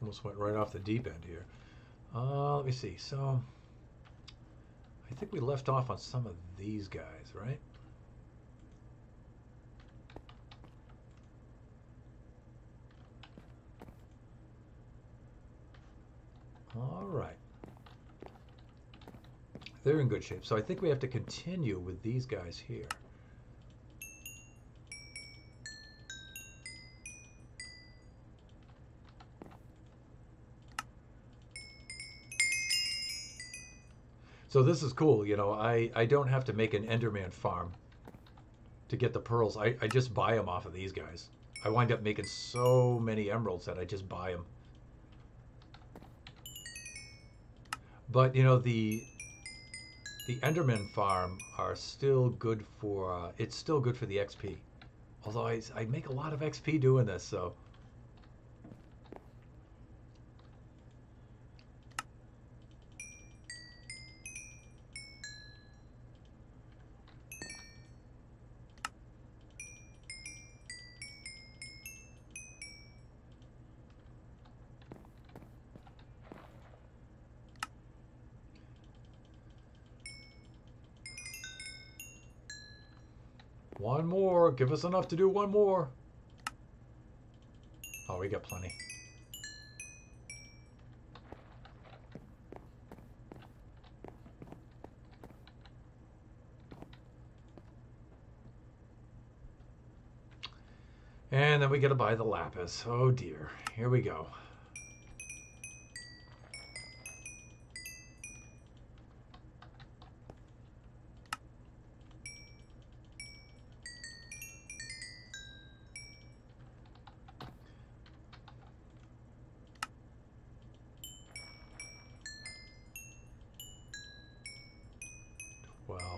Almost went right off the deep end here. Uh, let me see. So, I think we left off on some of these guys, right? All right. They're in good shape. So I think we have to continue with these guys here. So this is cool, you know, I, I don't have to make an Enderman farm to get the pearls. I, I just buy them off of these guys. I wind up making so many emeralds that I just buy them. But you know the the Enderman farm are still good for uh, it's still good for the XP. Although I, I make a lot of XP doing this, so One more. Give us enough to do one more. Oh, we got plenty. And then we got to buy the lapis. Oh dear. Here we go.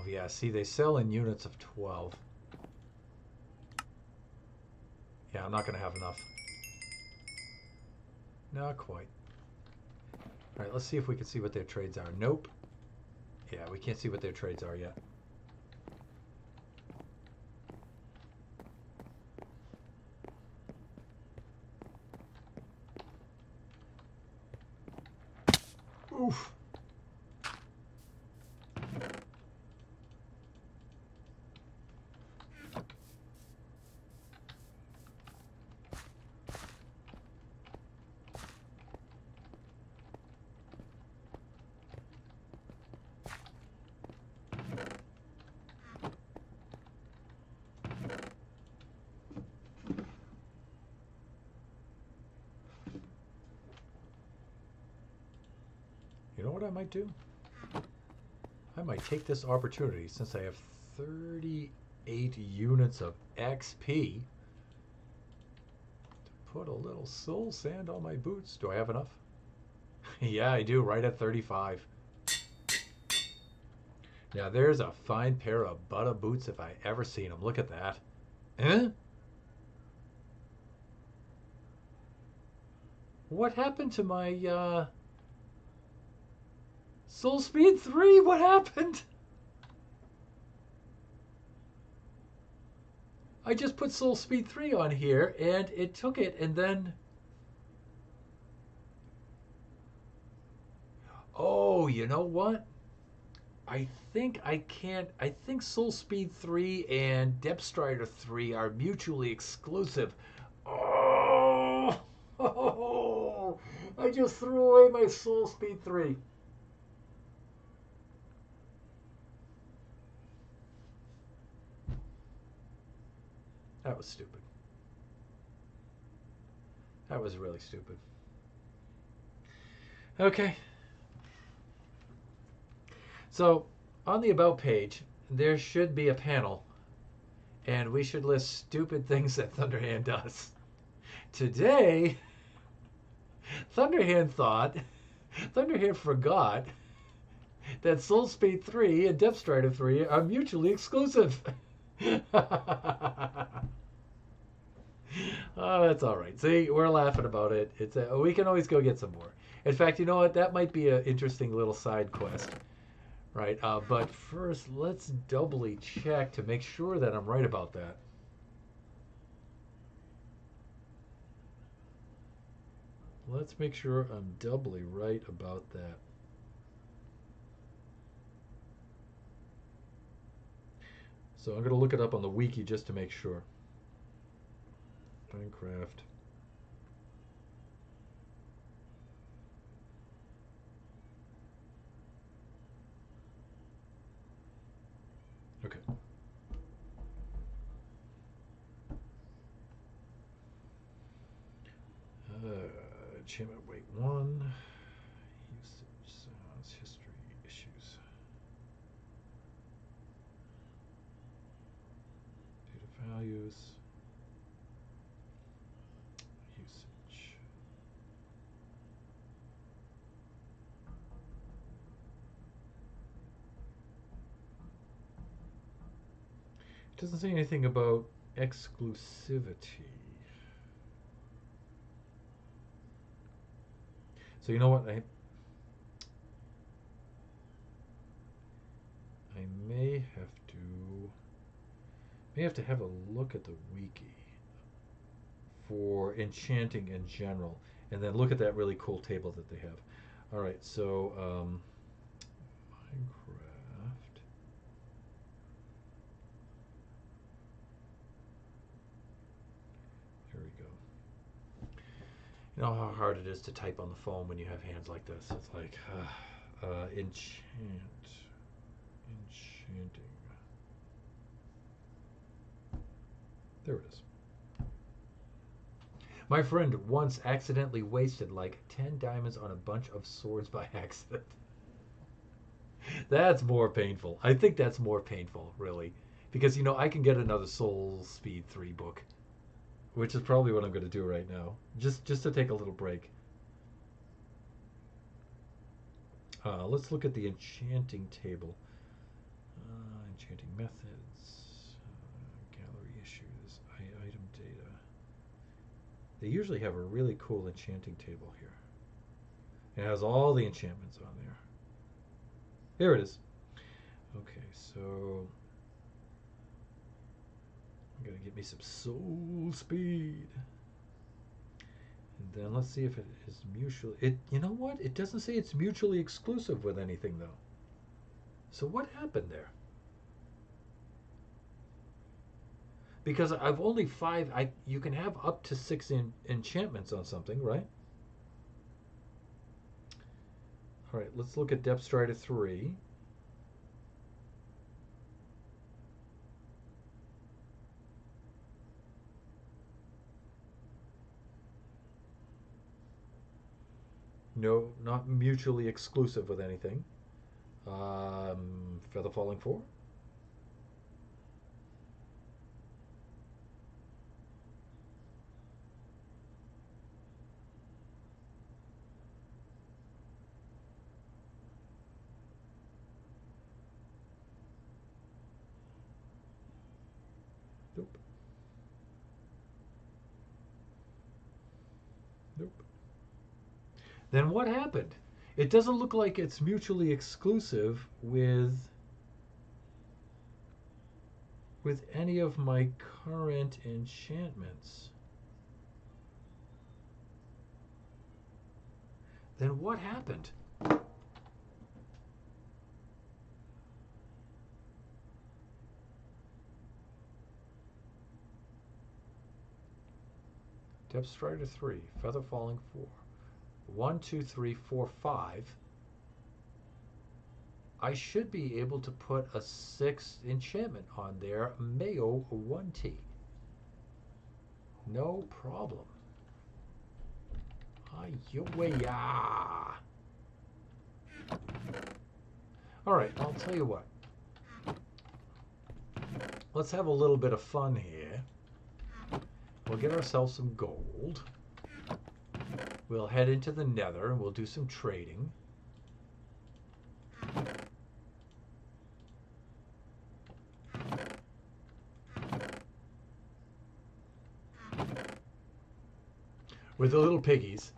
Yeah, see, they sell in units of 12. Yeah, I'm not going to have enough. Not quite. All right, let's see if we can see what their trades are. Nope. Yeah, we can't see what their trades are yet. I might take this opportunity since I have 38 units of XP to put a little soul sand on my boots. Do I have enough? [laughs] yeah, I do, right at 35. Now there's a fine pair of Buddha boots if I ever seen them. Look at that. Huh? What happened to my, uh... Soul Speed 3, what happened? I just put Soul Speed 3 on here and it took it and then... Oh, you know what? I think I can't... I think Soul Speed 3 and Depth Strider 3 are mutually exclusive. Oh! oh! [laughs] I just threw away my Soul Speed 3. That was stupid. That was really stupid. Okay. So, on the About page, there should be a panel, and we should list stupid things that Thunderhand does. Today, Thunderhand thought, Thunderhand forgot that Soul Speed 3 and Depth Strider 3 are mutually exclusive. [laughs] [laughs] oh, that's all right. See, we're laughing about it. It's a, we can always go get some more. In fact, you know what? That might be an interesting little side quest, right? Uh, but first, let's doubly check to make sure that I'm right about that. Let's make sure I'm doubly right about that. So I'm going to look it up on the wiki just to make sure. Minecraft. Okay. Uh, enchantment weight one. Usage sounds history issues. Data values. Usage. It doesn't say anything about exclusivity. So you know what? I I may have to may have to have a look at the wiki for enchanting in general, and then look at that really cool table that they have. All right, so um, Minecraft. Here we go. You know how hard it is to type on the phone when you have hands like this. It's like uh, [sighs] uh, enchant, enchanting. There it is. My friend once accidentally wasted like 10 diamonds on a bunch of swords by [laughs] accident. that's more painful. I think that's more painful, really. Because, you know, I can get another Soul Speed 3 book, which is probably what I'm going to do right now, just, just to take a little break. Uh, let's look at the enchanting table. Uh, enchanting methods, uh, gallery issues, item data. They usually have a really cool enchanting table here. It has all the enchantments on there. Here it is. Okay, so I'm gonna get me some soul speed. And then let's see if it is mutually it you know what? It doesn't say it's mutually exclusive with anything though. So what happened there? Because I've only five I you can have up to six enchantments on something, right? All right, let's look at Depth Strider 3. No, not mutually exclusive with anything. Um, Feather Falling 4. Nope. Nope. Then what happened? It doesn't look like it's mutually exclusive with with any of my current enchantments. Then what happened? Depth Strider 3, Feather Falling 4. 1, 2, 3, 4, 5. I should be able to put a sixth enchantment on there, Mayo 1T. No problem. Ayowaya. All right, I'll tell you what. Let's have a little bit of fun here. We'll get ourselves some gold. We'll head into the nether and we'll do some trading. With the little piggies.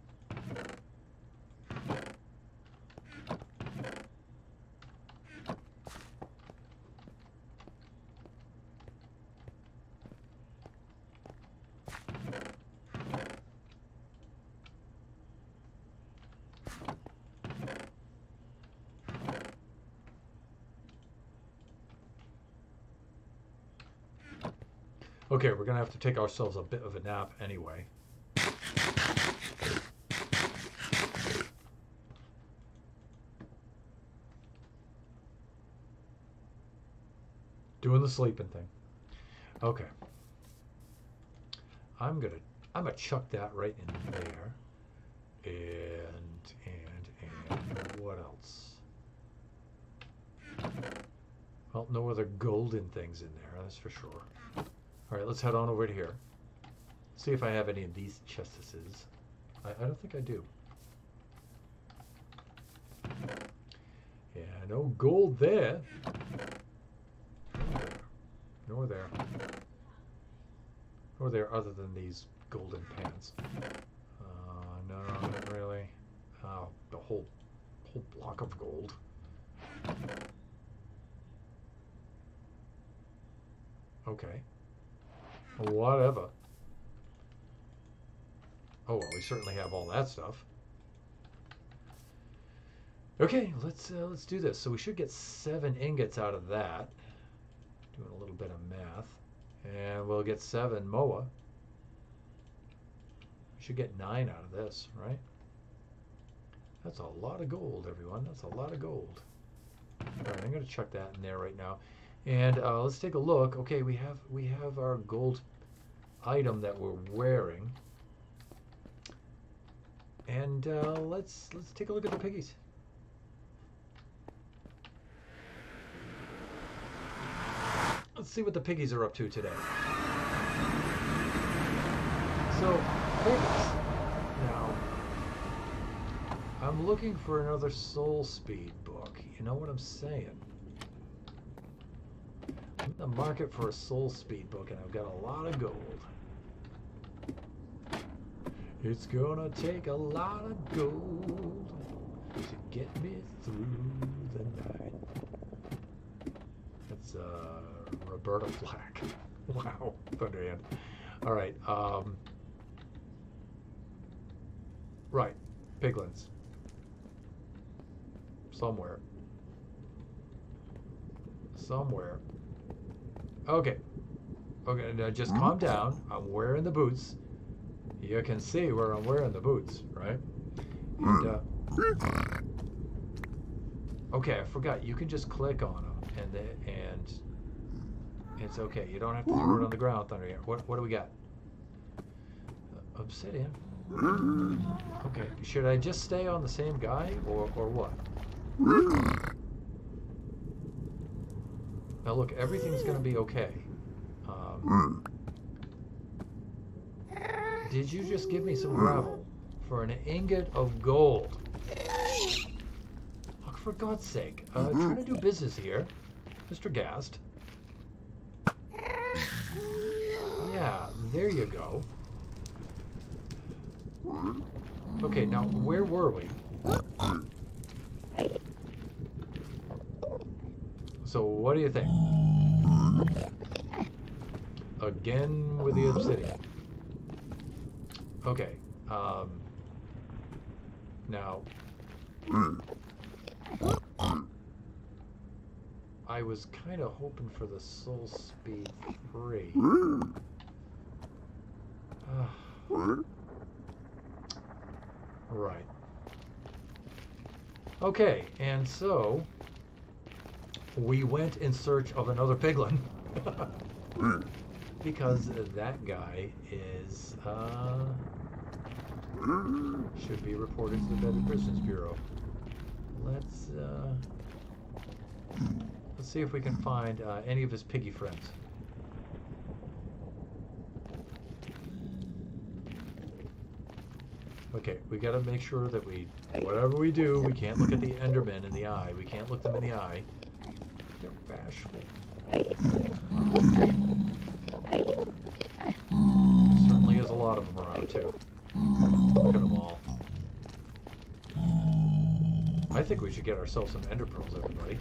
Okay, we're gonna have to take ourselves a bit of a nap anyway. Doing the sleeping thing. Okay. I'm gonna I'm gonna chuck that right in there. And and and what else? Well, no other golden things in there, that's for sure. All right, let's head on over to here. See if I have any of these chestesses. I, I don't think I do. Yeah, no gold there. Nor there. Nor there other than these golden pants. Uh, no, no, not really. Oh, the whole, whole block of gold. Okay. Whatever. Oh well, we certainly have all that stuff. Okay, let's uh, let's do this. So we should get seven ingots out of that. Doing a little bit of math, and we'll get seven moa. We should get nine out of this, right? That's a lot of gold, everyone. That's a lot of gold. All right, I'm going to chuck that in there right now. And uh, let's take a look. Okay, we have we have our gold item that we're wearing. And uh, let's let's take a look at the piggies. Let's see what the piggies are up to today. So, piggies. Now, I'm looking for another Soul Speed book. You know what I'm saying? I'm in the market for a soul speed book, and I've got a lot of gold. It's gonna take a lot of gold to get me through the night. That's uh, Roberta Flack. [laughs] wow, Thunderhand. All right. Um, right, piglins. Somewhere. Somewhere. Okay. Okay, now just calm down. I'm wearing the boots. You can see where I'm wearing the boots, right? And, uh, okay, I forgot. You can just click on them, and the, and it's okay. You don't have to throw it on the ground, Thunder. Here. What what do we got? Uh, obsidian. Okay. Should I just stay on the same guy, or or what? Now look, everything's gonna be okay. Um, did you just give me some gravel for an ingot of gold? Look, for God's sake, uh, trying to do business here, Mr. Ghast. Yeah, there you go. Okay, now where were we? So what do you think? Again with the obsidian. Okay. Um, now, I was kind of hoping for the Soul Speed 3. Uh, [sighs] right. Okay, and so we went in search of another piglin. [laughs] because that guy is uh, should be reported to the Better Prisons Bureau. Let's uh, let's see if we can find uh, any of his piggy friends. Okay, we gotta make sure that we, whatever we do, we can't look at the Endermen in the eye. We can't look them in the eye. They're bashful. Certainly is a lot of them around too. Look at them all. I think we should get ourselves some ender pearls, everybody.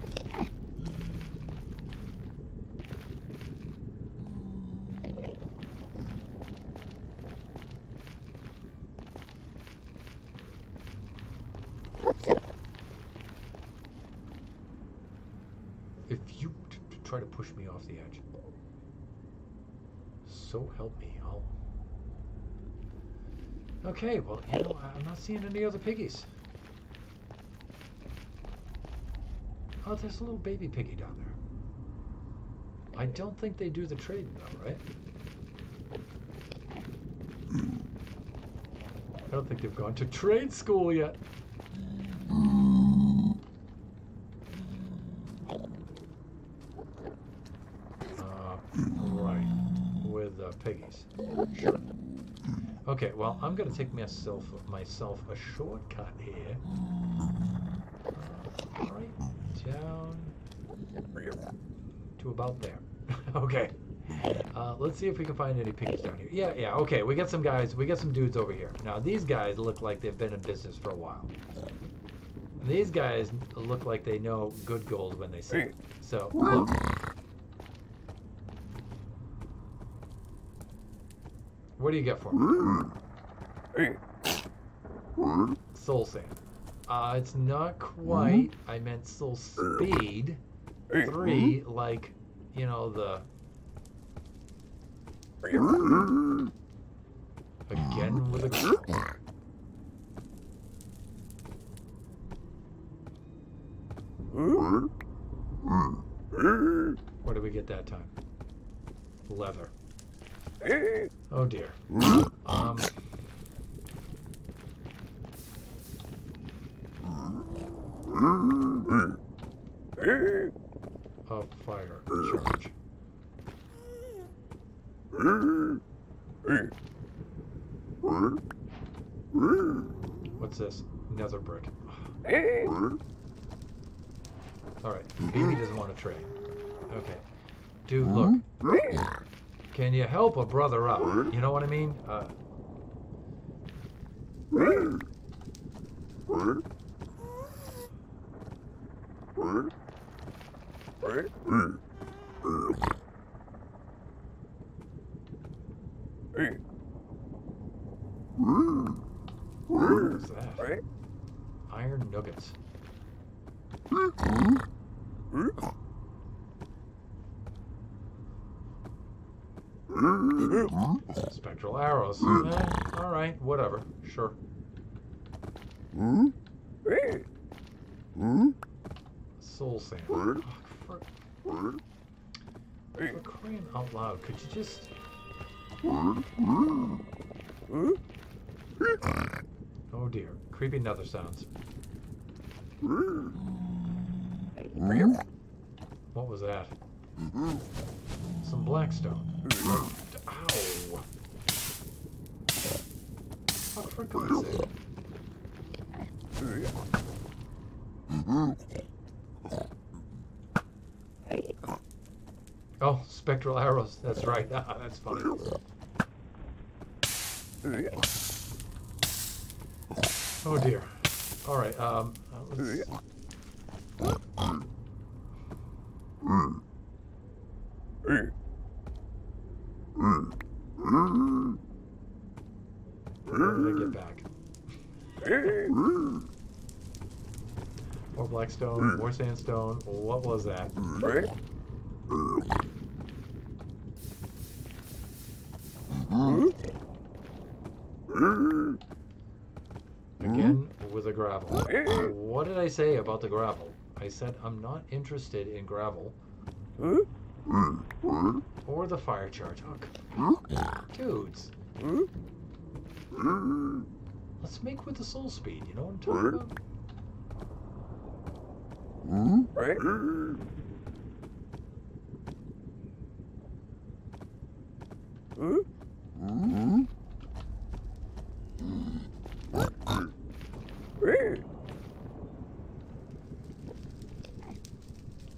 If you try to push me off the edge, so help me, I'll. Okay, well, you know, I'm not seeing any other piggies. Oh, there's a little baby piggy down there. I don't think they do the trading though, right? I don't think they've gone to trade school yet. Uh, right, with uh, piggies. Okay, well, I'm gonna take myself myself a shortcut here. Uh, right down to about there. [laughs] okay. Uh, let's see if we can find any piggies down here. Yeah, yeah. Okay, we got some guys. We got some dudes over here. Now these guys look like they've been in business for a while. These guys look like they know good gold when they see it. So look. What do you get for me? Soul sand. Uh, it's not quite. I meant soul speed. Three, like, you know, the. Again with a. What did we get that time? Leather. Oh dear. Um. Oh, fire charge. What's this? Nether brick. All right. Baby doesn't want to trade. Okay. dude, look. Can you help a brother up? You know what I mean? Uh? Iron nuggets. Spectral arrows. Hmm. Eh, all right, whatever. Sure. Hmm? Hmm? Soul sand. Oh, for, for crying out loud, could you just? Oh dear, creepy nether sounds. What was that? Some blackstone. Oh, spectral arrows. That's right. Ah, that's funny. Oh dear. All right. Um. uh, let's- Where did I get back? More blackstone. More sandstone. What was that? Again with the gravel. What did I say about the gravel? I said I'm not interested in gravel or the fire charge. Come- dudes. Let's make with the soul speed. You know what I'm talking about?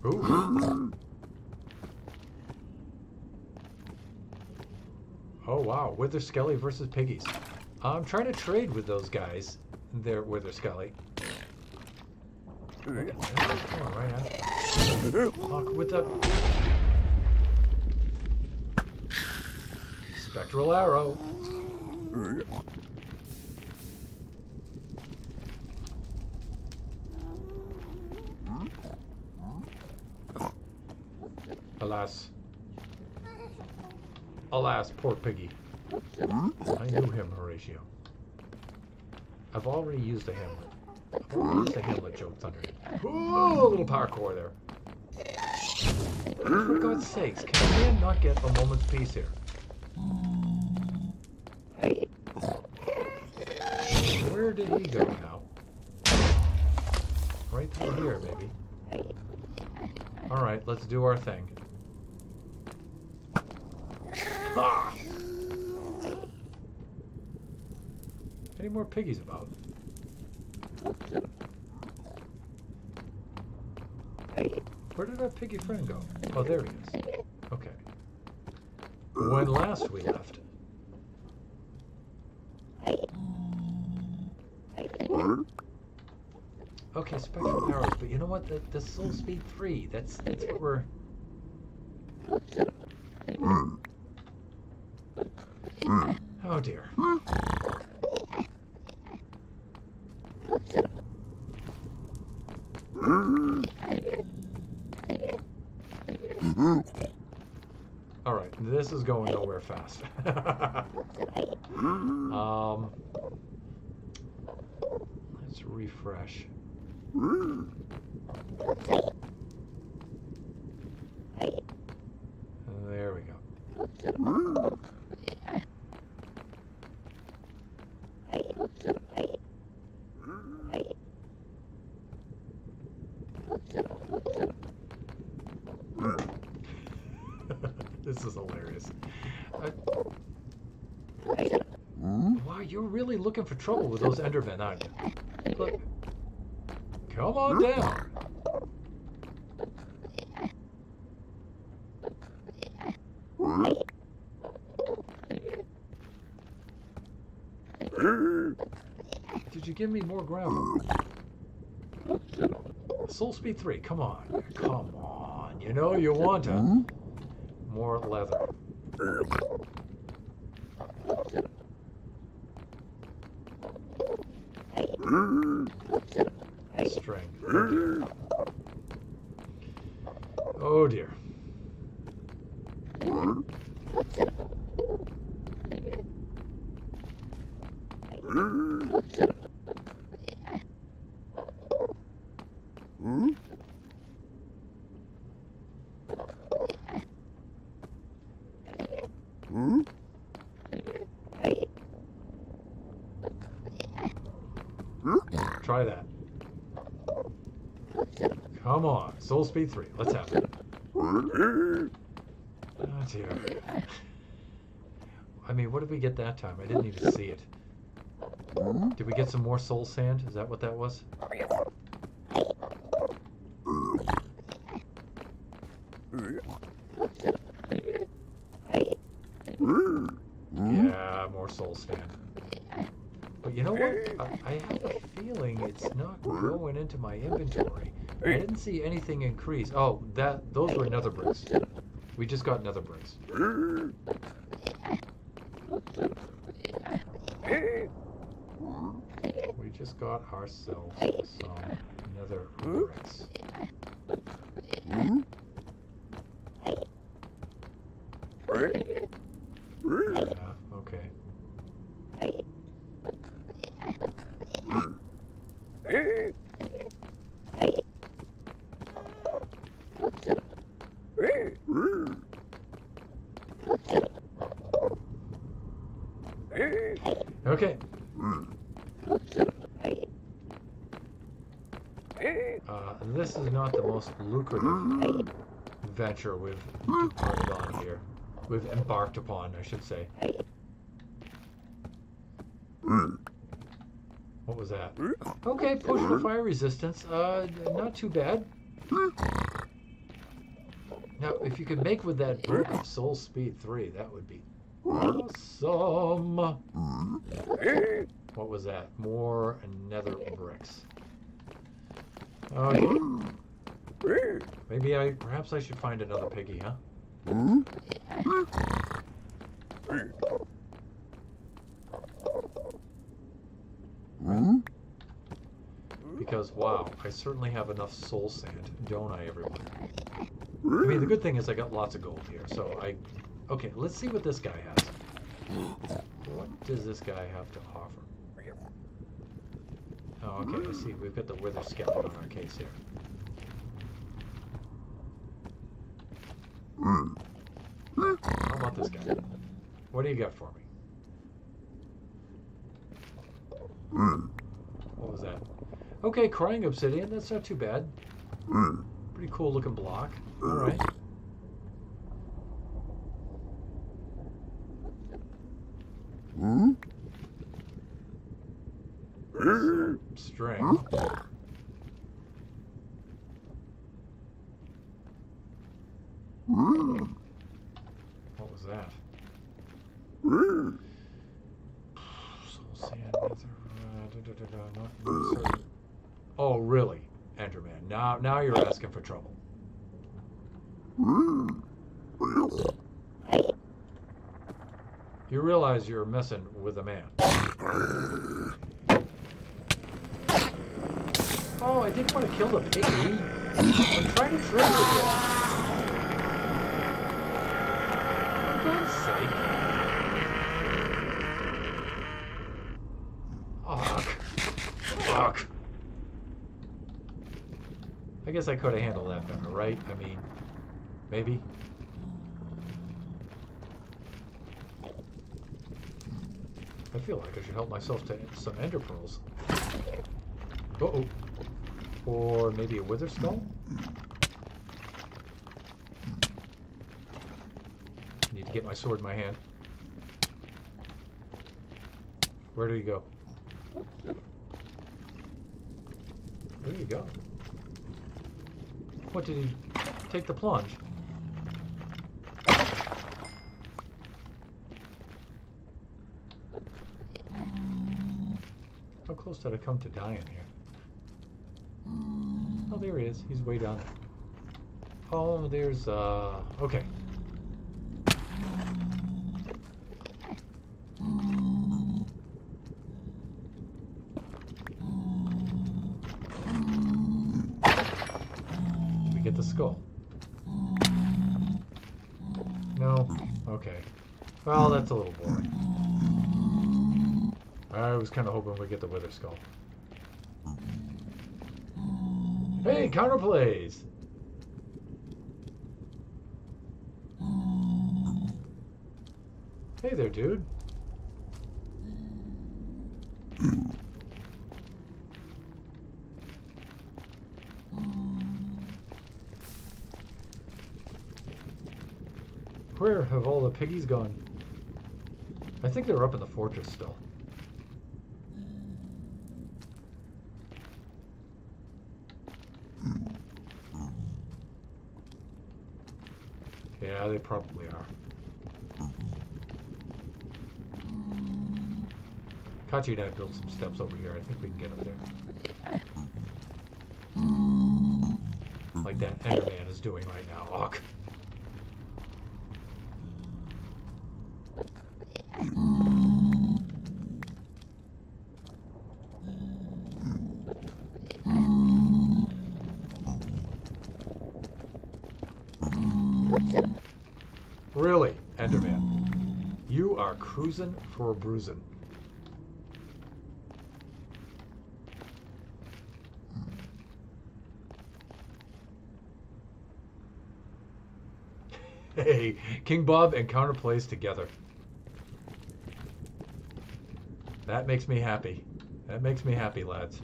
Ooh. Oh wow, Wither Skelly versus Piggies. I'm trying to trade with those guys. There, Wither Skelly. Talk with the spectral arrow. Alas. Alas, poor piggy. I knew him, Horatio. I've already used a Hamlet. I've already used a Hamlet joke, Thunder. Ooh, a little parkour there. For God's sakes, can a man not get a moment's peace here? Where did he go now? Right through here, maybe. Alright, let's do our thing. Ah! Any more piggies about? Where did our piggy friend go? Oh, there he is. Okay. When last we left. Okay, spectral arrows, but you know what? The, the soul speed three. That's that's what we're. Oh dear. Oh, All right, this is going nowhere fast. [laughs] um, let's refresh. There we go. this is hilarious. Uh, wow, you're really looking for trouble with those Endermen, aren't you? Look. Come on down. Did you give me more gravel? Soul Speed 3, come on. Come on. You know you want to. More leather. String. Oh dear. Try that. Come on. Soul Speed 3. Let's have it. Oh dear. I mean, what did we get that time? I didn't even see it. Did we get some more soul sand? Is that what that was? Yeah, more soul sand. But you know what? I, I have a feeling it's not going into my inventory. Didn't see anything increase. Oh, that those were nether bricks. We just got nether bricks. We just got ourselves some nether bricks. Yeah, okay. Okay. Uh, this is not the most lucrative venture we've departed on here. We've embarked upon, I should say. What was that? Okay, potion of fire resistance. Uh, not too bad. Now, if you could make with that brick of soul speed 3, that would be awesome. What was that? More nether bricks. Okay. Maybe I, perhaps I should find another piggy, huh? Because, wow, I certainly have enough soul sand, don't I, everyone? I mean, the good thing is I got lots of gold here, so I... Okay, let's see what this guy has. What does this guy have to offer? Oh, okay, I see. We've got the wither skeleton on our case here. How about this guy? What do you got for me? What was that? Okay, crying obsidian. That's not too bad. Pretty cool looking block. All right. Hmm? Some string. What was that? Soul sand, nether, uh, da, da, da, da, not really certain. Oh, really, Enderman? Now, now you're asking for trouble. You realize you're messing with a man. Oh, I didn't want to kill the piggy. I'm trying to with you. For God's sake. Guess I could have handled that better, right? I mean, maybe. I feel like I should help myself to some ender pearls. Uh oh. Or maybe a wither skull? Need to get my sword in my hand. Where do you go? What did he take the plunge? How close did I come to dying here? Oh, there he is. He's way down. Oh, there's, uh, okay. Kind of hoping we'd get the wither skull. Hey, counterplays! Hey there, dude. Where have all the piggies gone? I think they're up in the fortress still. Yeah, they probably are. Kaachee and I built some steps over here. I think we can get up there. Like that Enderman is doing right now. Ugh. Really, Enderman? You are cruising for a bruising. [laughs] Hey, King Bob and Counterplays together. That makes me happy. That makes me happy, lads.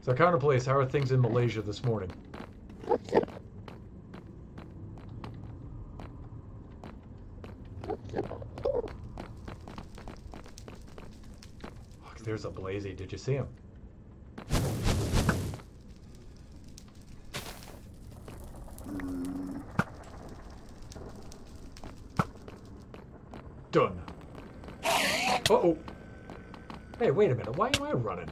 So, Counterplays, how are things in Malaysia this morning? There's a Blazy. Did you see him? Done. Uh-oh. Hey, wait a minute. Why am I running?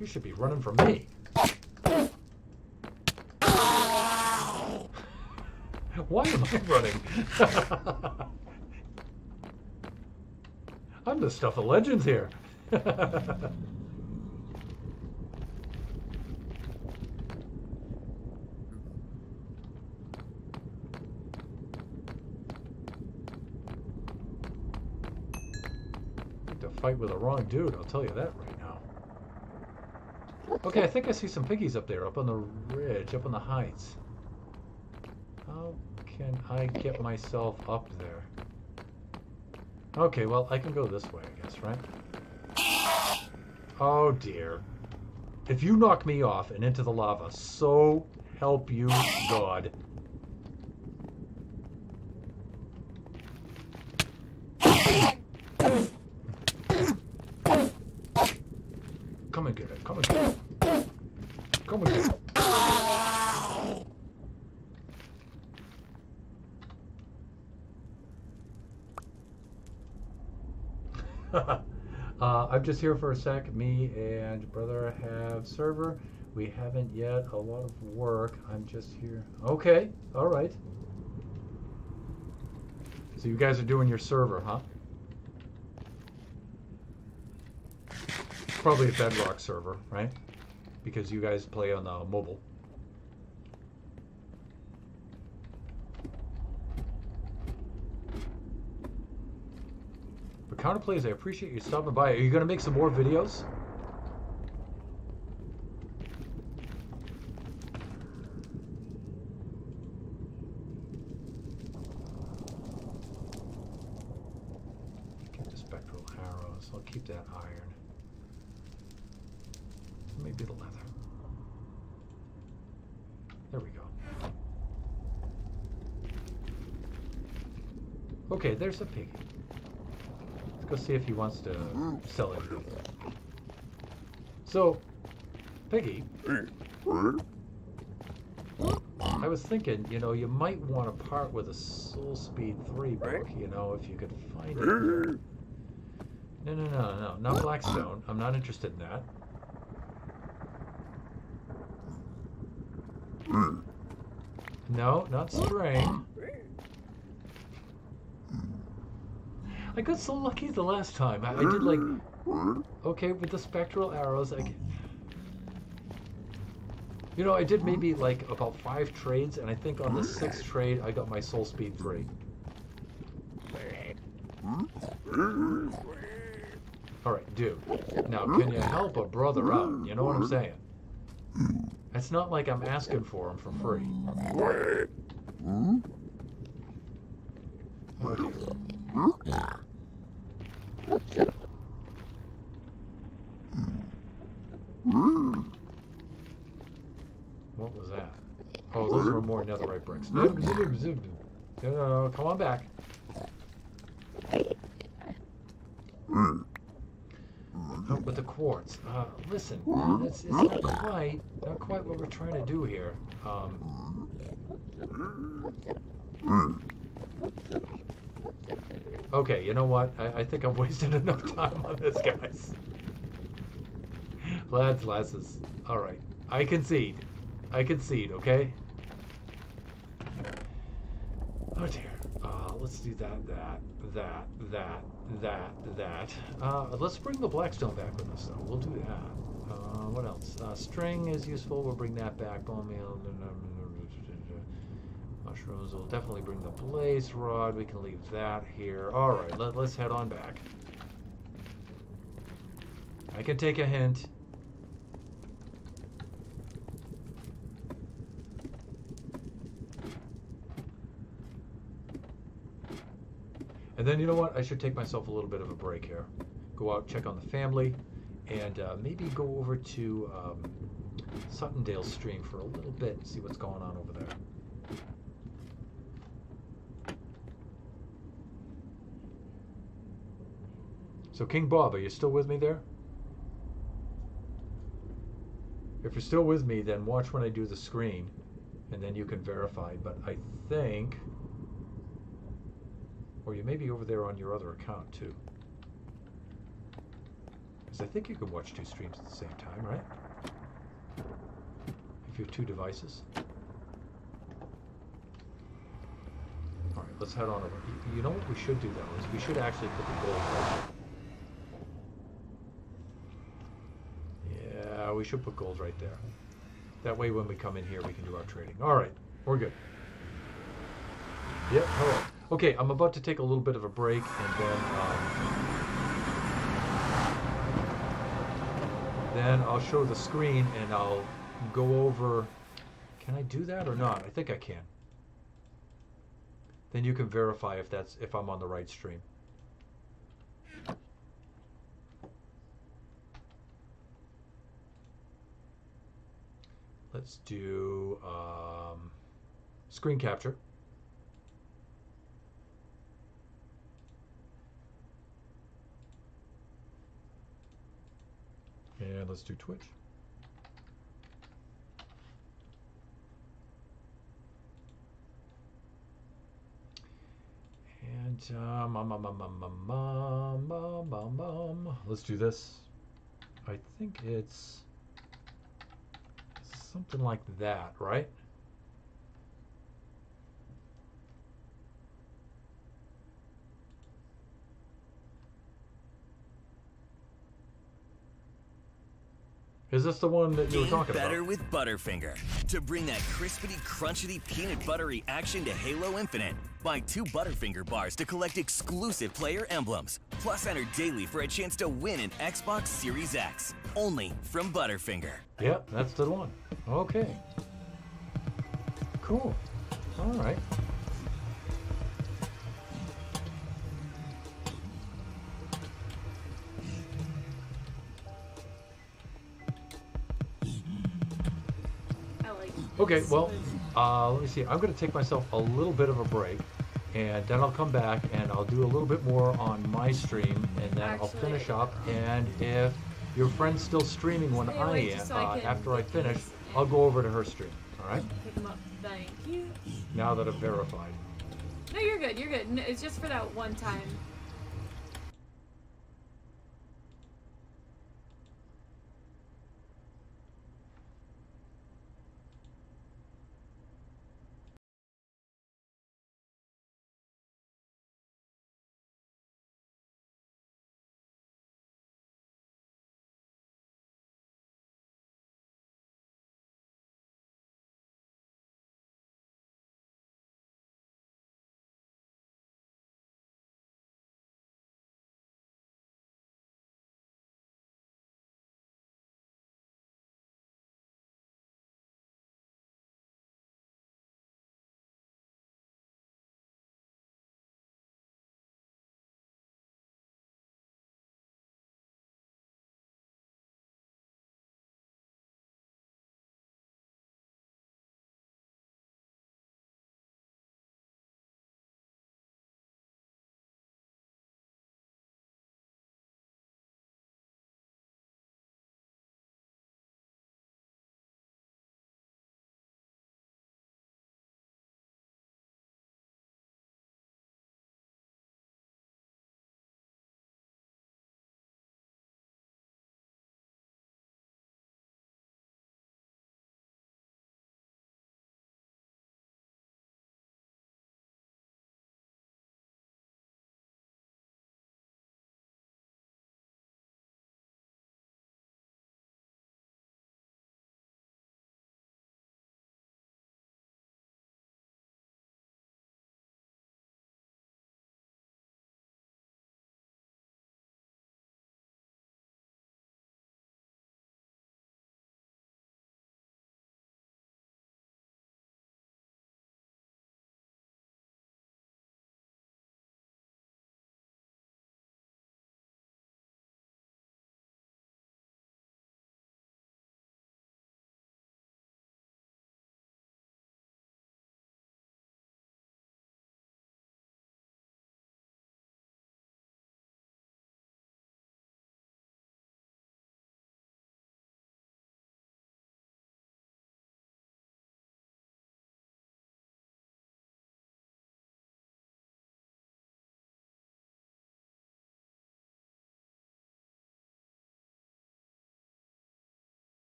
You should be running from me. Why am I [laughs] running? I'm the stuff of legends here. [laughs] to fight with the wrong dude, I'll tell you that right now. Okay, I think I see some piggies up there, up on the ridge, up on the heights. I get myself up there? Okay, well, I can go this way, I guess, right? Oh dear. If you knock me off and into the lava, so help you God. Come and get it. Come and get it. Come and get it. uh, I'm just here for a sec. Me and brother have server. We haven't yet. A lot of work. I'm just here. Okay. All right. So you guys are doing your server, huh? Probably a Bedrock server, right? Because you guys play on the mobile. Counterplays, I appreciate you stopping by. Are you going to make some more videos? Get the spectral arrows. I'll keep that iron. Maybe the leather. There we go. Okay, there's a pig. Let's go see if he wants to mm. sell it. So, Piggy, I was thinking, you know, you might want to part with a Soul Speed 3 book, you know, if you could find it. No, no, no, no, not Blackstone. I'm not interested in that. No, not String. I got so lucky the last time. I, I did like, okay, with the spectral arrows, I, you know, I did maybe like about five trades, and I think on the sixth trade, I got my soul speed three. All right, dude. Now, can you help a brother out? You know what I'm saying? It's not like I'm asking for him for free. What was that? Oh, those were more netherite bricks. No, no, no, come on back. Oh, with the quartz. Uh, listen, it's, it's not quite, not quite what we're trying to do here. Um, okay, you know what? I, I think I've [laughs] wasted enough time on this, guys. Lads, lasses. All right, I concede. I concede, okay? Oh dear. Uh, let's do that, that, that, that, that, that. Uh, let's bring the Blackstone back with us, though. We'll do that. Uh, what else? Uh, string is useful. We'll bring that back. Bone meal. Mushrooms. We'll definitely bring the blaze rod. We can leave that here. All right. Let, let's head on back. I can take a hint. And then you know what? I should take myself a little bit of a break here. Go out, check on the family, and uh, maybe go over to um, Suttondale stream for a little bit and see what's going on over there. So King Bob, are you still with me there? If you're still with me, then watch when I do the screen, and then you can verify. But I think or you may be over there on your other account too. Because I think you can watch two streams at the same time, right? If you have two devices. Alright, let's head on over. You know what we should do though, is we should actually put the gold right Yeah, we should put gold right there. That way when we come in here we can do our trading. Alright, we're good. Yep, hello. Okay, I'm about to take a little bit of a break and then um, then I'll show the screen and I'll go over. Can I do that or not? I think I can. Then you can verify if that's if I'm on the right stream. Let's do um, screen capture. And let's do Twitch. And um, um, um, um, um, um, um, um, um, um, let's do this. I think it's something like that, right? Is this the one that you were talking better about? Better with Butterfinger. To bring that crispity, crunchity, peanut buttery action to Halo Infinite, buy two Butterfinger bars to collect exclusive player emblems. Plus, enter daily for a chance to win an Xbox Series X. Only from Butterfinger. Yep, that's the one. Okay. Cool. All right. I like Okay, well, uh, let me see. I'm going to take myself a little bit of a break, and then I'll come back and I'll do a little bit more on my stream, and then I'll finish up. And if your friend's still streaming when I am. so I uh, after I finish, I'll go over to her stream. All right. Pick them up. Thank you. Now that I've verified. No, you're good. You're good. N- It's just for that one time.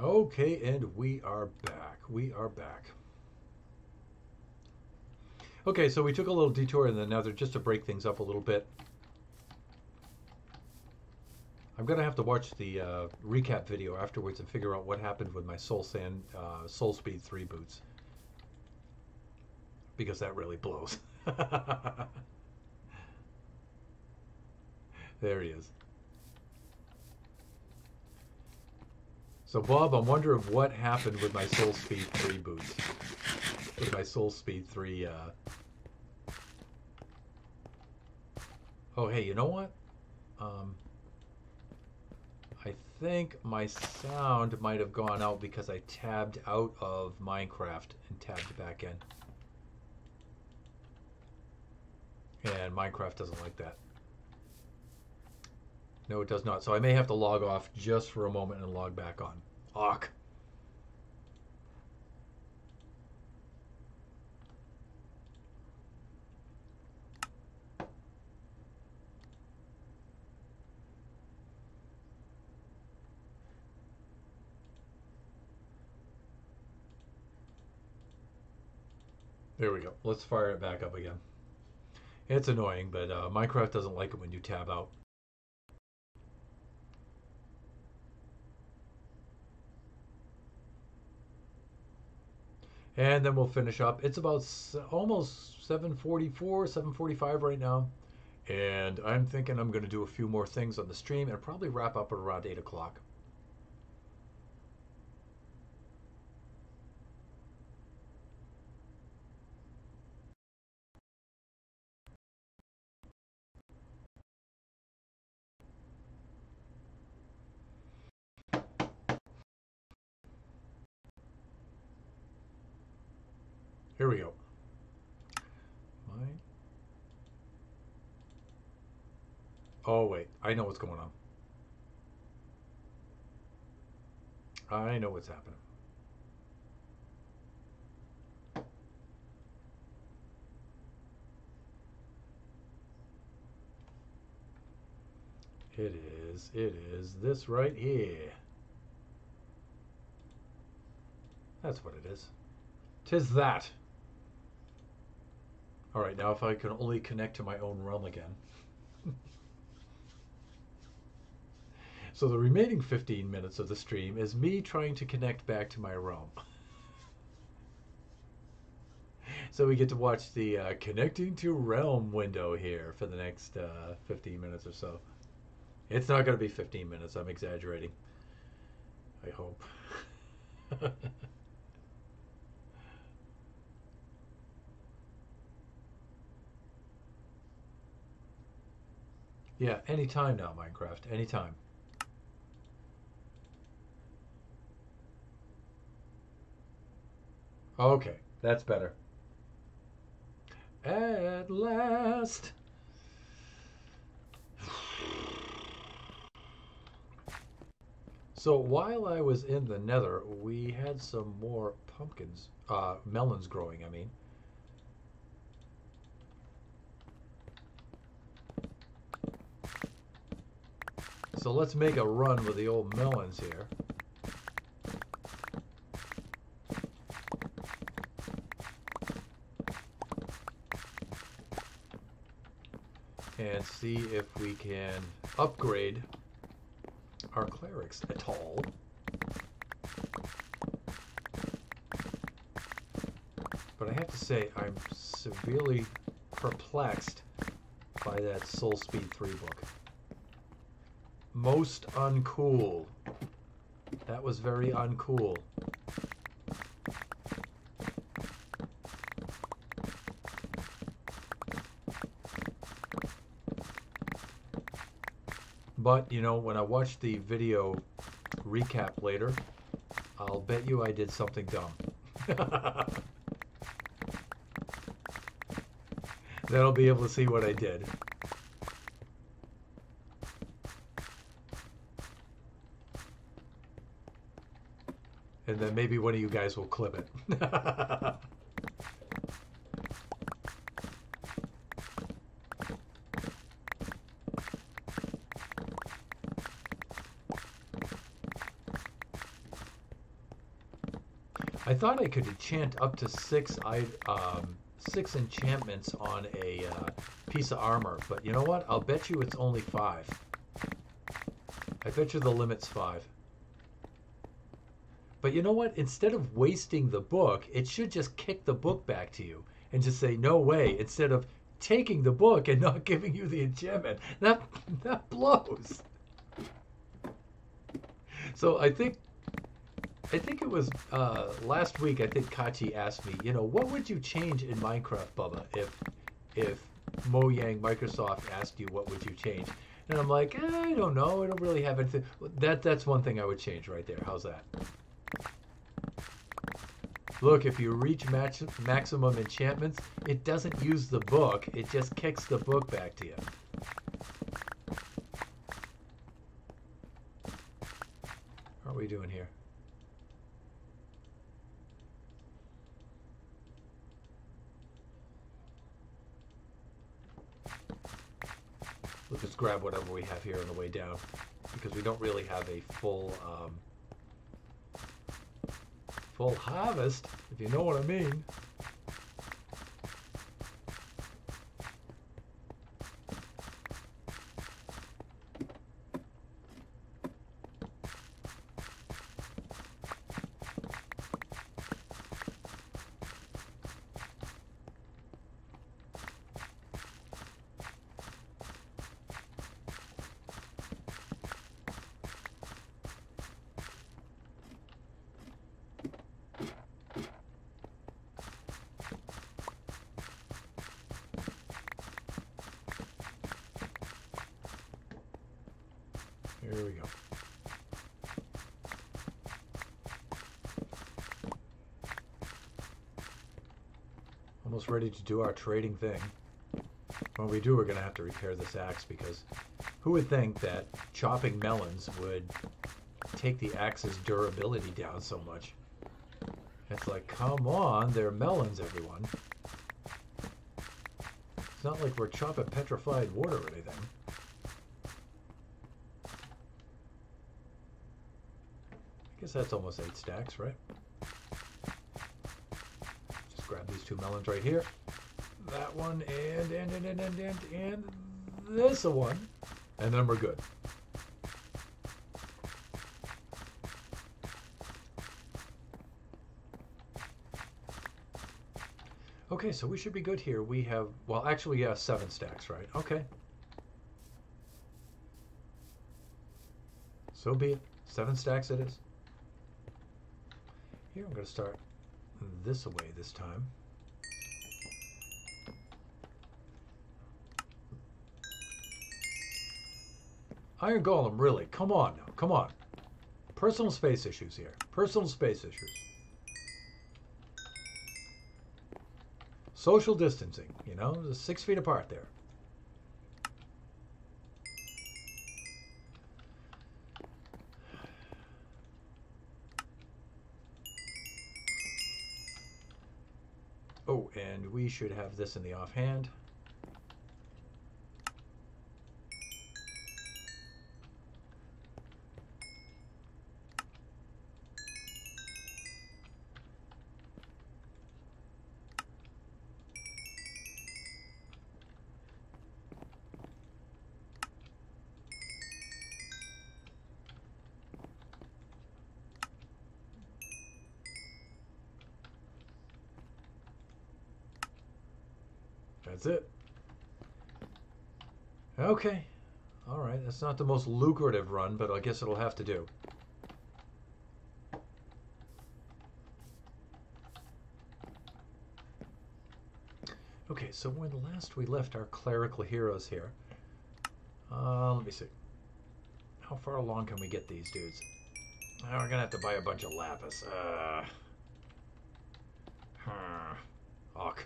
Okay, and we are back. We are back. Okay, so we took a little detour in the nether just to break things up a little bit. I'm gonna have to watch the uh, recap video afterwards and figure out what happened with my Soul Sand uh, Soul Speed 3 boots because that really blows. [laughs] there he is. So Bob, I'm wondering what happened with my Soul Speed 3 boots. With my Soul Speed 3 uh... Oh hey, you know what? Um I think my sound might have gone out because I tabbed out of Minecraft and tabbed back in. And Minecraft doesn't like that. No, it does not. So I may have to log off just for a moment and log back on. Awk. There we go. Let's fire it back up again. It's annoying, but uh, Minecraft doesn't like it when you tab out. And then we'll finish up. It's about almost 744, 745 right now. And I'm thinking I'm going to do a few more things on the stream and probably wrap up at around 8 o'clock. Here we go. My... Oh, wait. I know what's going on. I know what's happening. It is, it is this right here. That's what it is. Tis that. All right, now if I can only connect to my own realm again. So the remaining 15 minutes of the stream is me trying to connect back to my realm. [laughs] so we get to watch the uh, connecting to realm window here for the next uh, 15 minutes or so. It's not going to be 15 minutes. I'm exaggerating. I hope. [laughs] Yeah, anytime now, Minecraft. Anytime. Okay, that's better. At last. So while I was in the nether, we had some more pumpkins, uh, melons growing, I mean. So let's make a run with the old melons here. And see if we can upgrade our clerics at all. But I have to say, I'm severely perplexed by that Soul Speed 3 book. Most uncool. That was very uncool. But, you know, when I watch the video recap later, I'll bet you I did something dumb. [laughs] then I'll be able to see what I did. and then maybe one of you guys will clip it. [laughs] Thought I could enchant up to six I, um, six enchantments on a uh, piece of armor, but you know what? I'll bet you it's only five. I bet you the limit's five. But you know what? Instead of wasting the book, it should just kick the book back to you and just say, no way, instead of taking the book and not [laughs] giving you the enchantment. That, [laughs] that blows. So I think I think it was uh, last week. I think Kaachee asked me, you know, what would you change in Minecraft, Bubba, if if Mojang Microsoft asked you what would you change? And I'm like, eh, I don't know. I don't really have anything. That that's one thing I would change right there. How's that? Look, if you reach max, maximum enchantments, it doesn't use the book. It just kicks the book back to you. What are we doing here? Let's just grab whatever we have here on the way down because we don't really have a full um, full harvest, if you know what I mean. Here we go. Almost ready to do our trading thing. When we do, we're going to have to repair this axe because who would think that chopping melons would take the axe's durability down so much? It's like, come on, they're melons, everyone. It's not like we're chopping petrified wood or anything. Guess that's almost eight stacks, right? Just grab these two melons right here. That one and and and and and and, and this one. And then we're good. Okay, so we should be good here. We have, well, actually, yeah, seven stacks, right? Okay. So be it. Seven stacks it is. Here, I'm going to start this away this time. Iron Golem, really? Come on now. Come on. Personal space issues here. Personal space issues. Social distancing, you know, six feet apart there. Should have this in the offhand. That's it. Okay. All right. That's not the most lucrative run, but I guess it'll have to do. Okay, so when last we left our clerical heroes here, uh, let me see. How far along can we get these dudes? Oh, we're gonna have to buy a bunch of lapis. Uh, huh. Ugh.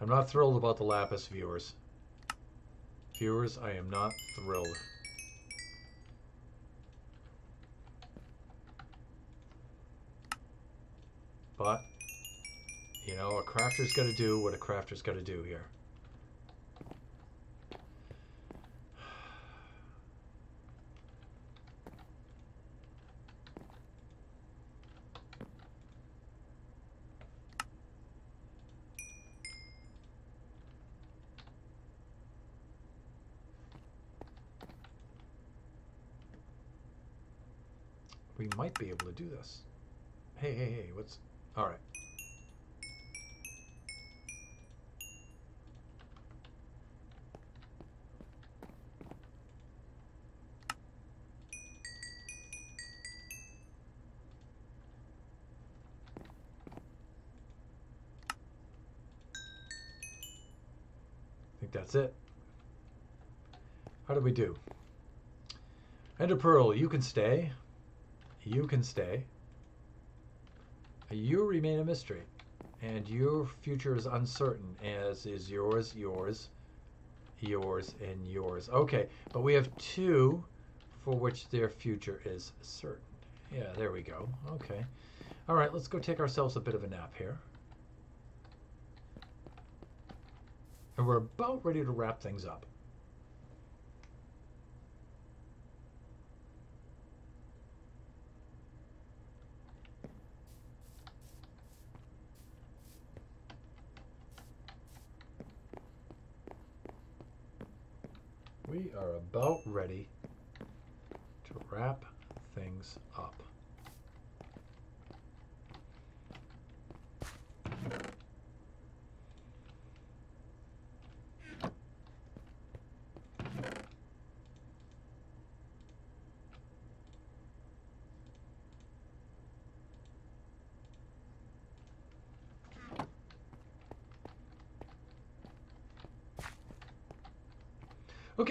I'm not thrilled about the Lapis viewers. Viewers, I am not thrilled. But, you know, a crafter's got to do what a crafter's got to do here. we might be able to do this. Hey, hey, hey, what's... All right. That's it. How did we do? Ender Pearl, you can stay. You can stay. You remain a mystery. And your future is uncertain, as is yours, yours, yours, and yours. Okay, but we have two for which their future is certain. Yeah, there we go. Okay. All right, let's go take ourselves a bit of a nap here. And we're about ready to wrap things up. We are about ready to wrap things up.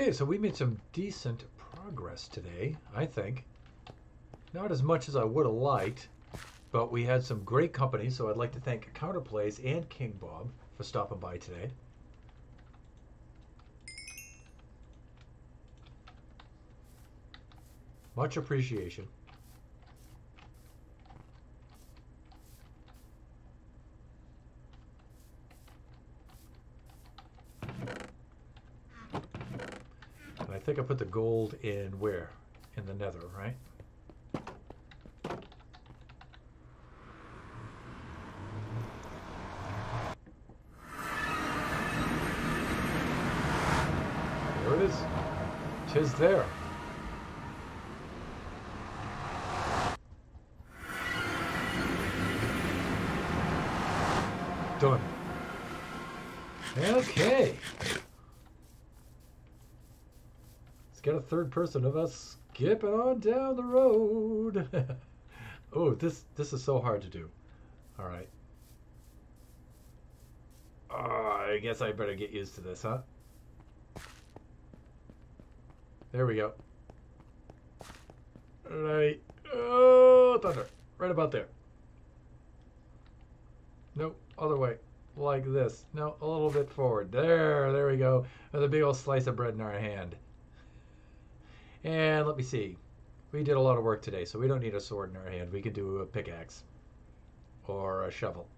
Okay, so we made some decent progress today, I think. Not as much as I would have liked, but we had some great company, so I'd like to thank Counterplays and King Bob for stopping by today. Much appreciation. Think I put the gold in where? In the nether, right? There it is. Tis there. Done. Okay. Let's get a person of us skipping on down the road. [laughs] oh, this this is so hard to do. All right. Uh, I guess I better get used to this, huh? There we go. Right. Oh, thunder. Right about there. Nope, other way. Like this. No, a little bit forward. There, there we go. With a big old slice of bread in our hand. And let me see. We did a lot of work today, so we don't need a sword in our hand. We could do a pickaxe or a shovel.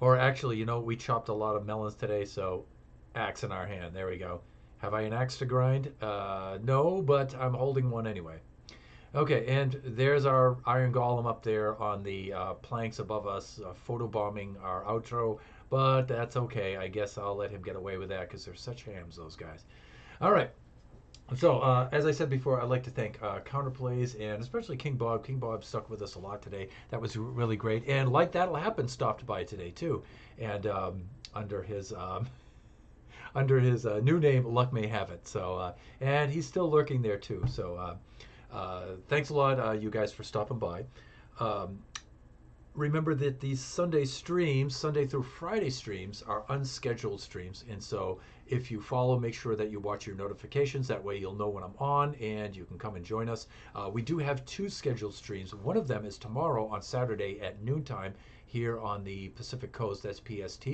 Or actually, you know, we chopped a lot of melons today, so axe in our hand. There we go. Have I an axe to grind? Uh, no, but I'm holding one anyway. Okay, and there's our iron golem up there on the uh, planks above us, uh, photobombing our outro. But that's okay. I guess I'll let him get away with that because they're such hams, those guys. All right. So, uh, as I said before, I'd like to thank uh, Counterplays and especially King Bob. King Bob stuck with us a lot today. That was really great. And like that'll happen, stopped by today too, and um, under his um, [laughs] under his uh, new name, Luck May Have It. So, uh, and he's still lurking there too. So, uh, uh, thanks a lot, you guys, for stopping by. Um, remember that these Sunday streams, Sunday through Friday streams, are unscheduled streams. And so if you follow, make sure that you watch your notifications. That way you'll know when I'm on and you can come and join us. Uh, we do have two scheduled streams. One of them is tomorrow on Saturday at noontime here on the Pacific Coast, that's PST.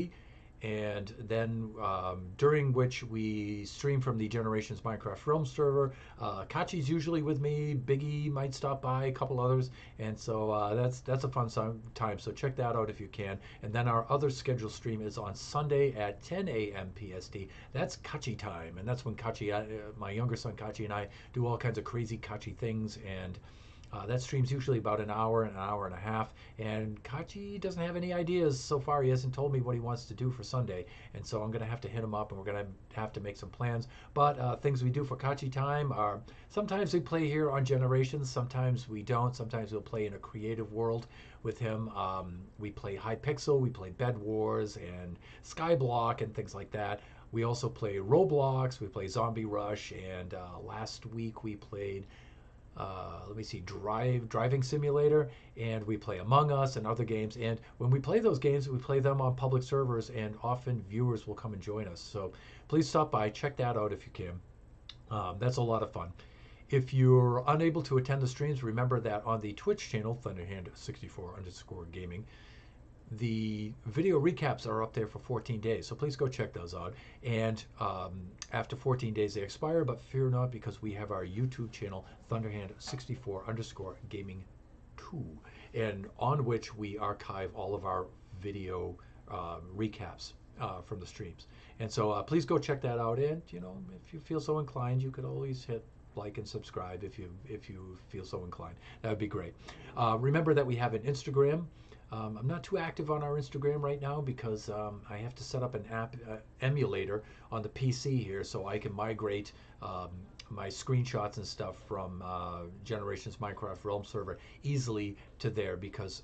And then um, during which we stream from the Generations Minecraft Realm server. Uh, Kaachee's usually with me. Biggie might stop by, a couple others, and so uh, that's that's a fun time. So check that out if you can. And then our other scheduled stream is on Sunday at 10 a.m. PST. That's Kaachee time, and that's when Kaachee, uh, my younger son Kaachee, and I do all kinds of crazy Kaachee things and. Uh, that stream's usually about an hour, and an hour and a half. And Kaachee doesn't have any ideas so far. He hasn't told me what he wants to do for Sunday. And so I'm going to have to hit him up and we're going to have to make some plans. But uh, things we do for Kaachee time are sometimes we play here on Generations, sometimes we don't. Sometimes we'll play in a creative world with him. Um, we play Hypixel, we play Bed Wars and Skyblock and things like that. We also play Roblox, we play Zombie Rush, and uh, last week we played uh, let me see, Drive Driving Simulator, and we play Among Us and other games. And when we play those games, we play them on public servers, and often viewers will come and join us. So please stop by, check that out if you can. Um, that's a lot of fun. If you're unable to attend the streams, remember that on the Twitch channel, Thunderhand64 underscore gaming, the video recaps are up there for 14 days. So please go check those out. And um, after 14 days, they expire, but fear not because we have our YouTube channel, Thunderhand64 underscore gaming 2, and on which we archive all of our video uh, recaps uh, from the streams. And so uh, please go check that out. And, you know, if you feel so inclined, you could always hit like and subscribe if you if you feel so inclined. That would be great. Uh, remember that we have an Instagram. Um, I'm not too active on our Instagram right now because um, I have to set up an app uh, emulator on the PC here so I can migrate um, my screenshots and stuff from uh, Generations Minecraft Realm server easily to there because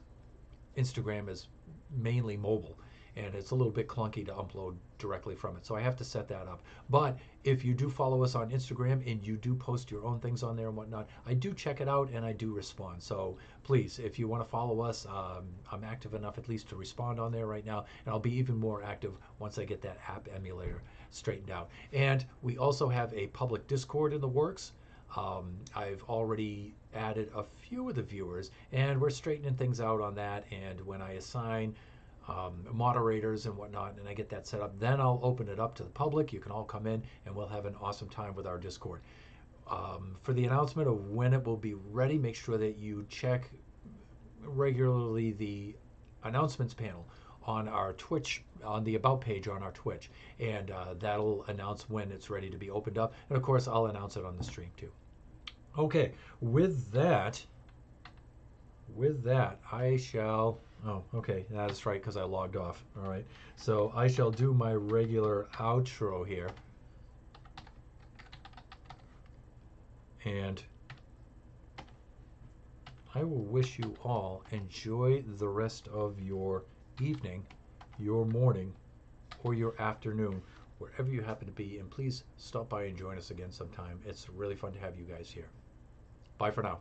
Instagram is mainly mobile and it's a little bit clunky to upload directly from it. So I have to set that up. But if you do follow us on Instagram and you do post your own things on there and whatnot, I do check it out and I do respond. So please, if you want to follow us, um, I'm active enough at least to respond on there right now, and I'll be even more active once I get that app emulator straightened out. And we also have a public Discord in the works. Um, I've already added a few of the viewers, and we're straightening things out on that. And when I assign um, moderators and whatnot, and I get that set up. Then I'll open it up to the public. You can all come in, and we'll have an awesome time with our Discord. Um, for the announcement of when it will be ready, make sure that you check regularly the announcements panel on our Twitch, on the About page on our Twitch, and uh, that'll announce when it's ready to be opened up. And of course, I'll announce it on the stream too. Okay, with that, with that, I shall Oh, okay, that's right, because I logged off. All right, so I shall do my regular outro here. And I will wish you all enjoy the rest of your evening, your morning, or your afternoon, wherever you happen to be. And please stop by and join us again sometime. It's really fun to have you guys here. Bye for now.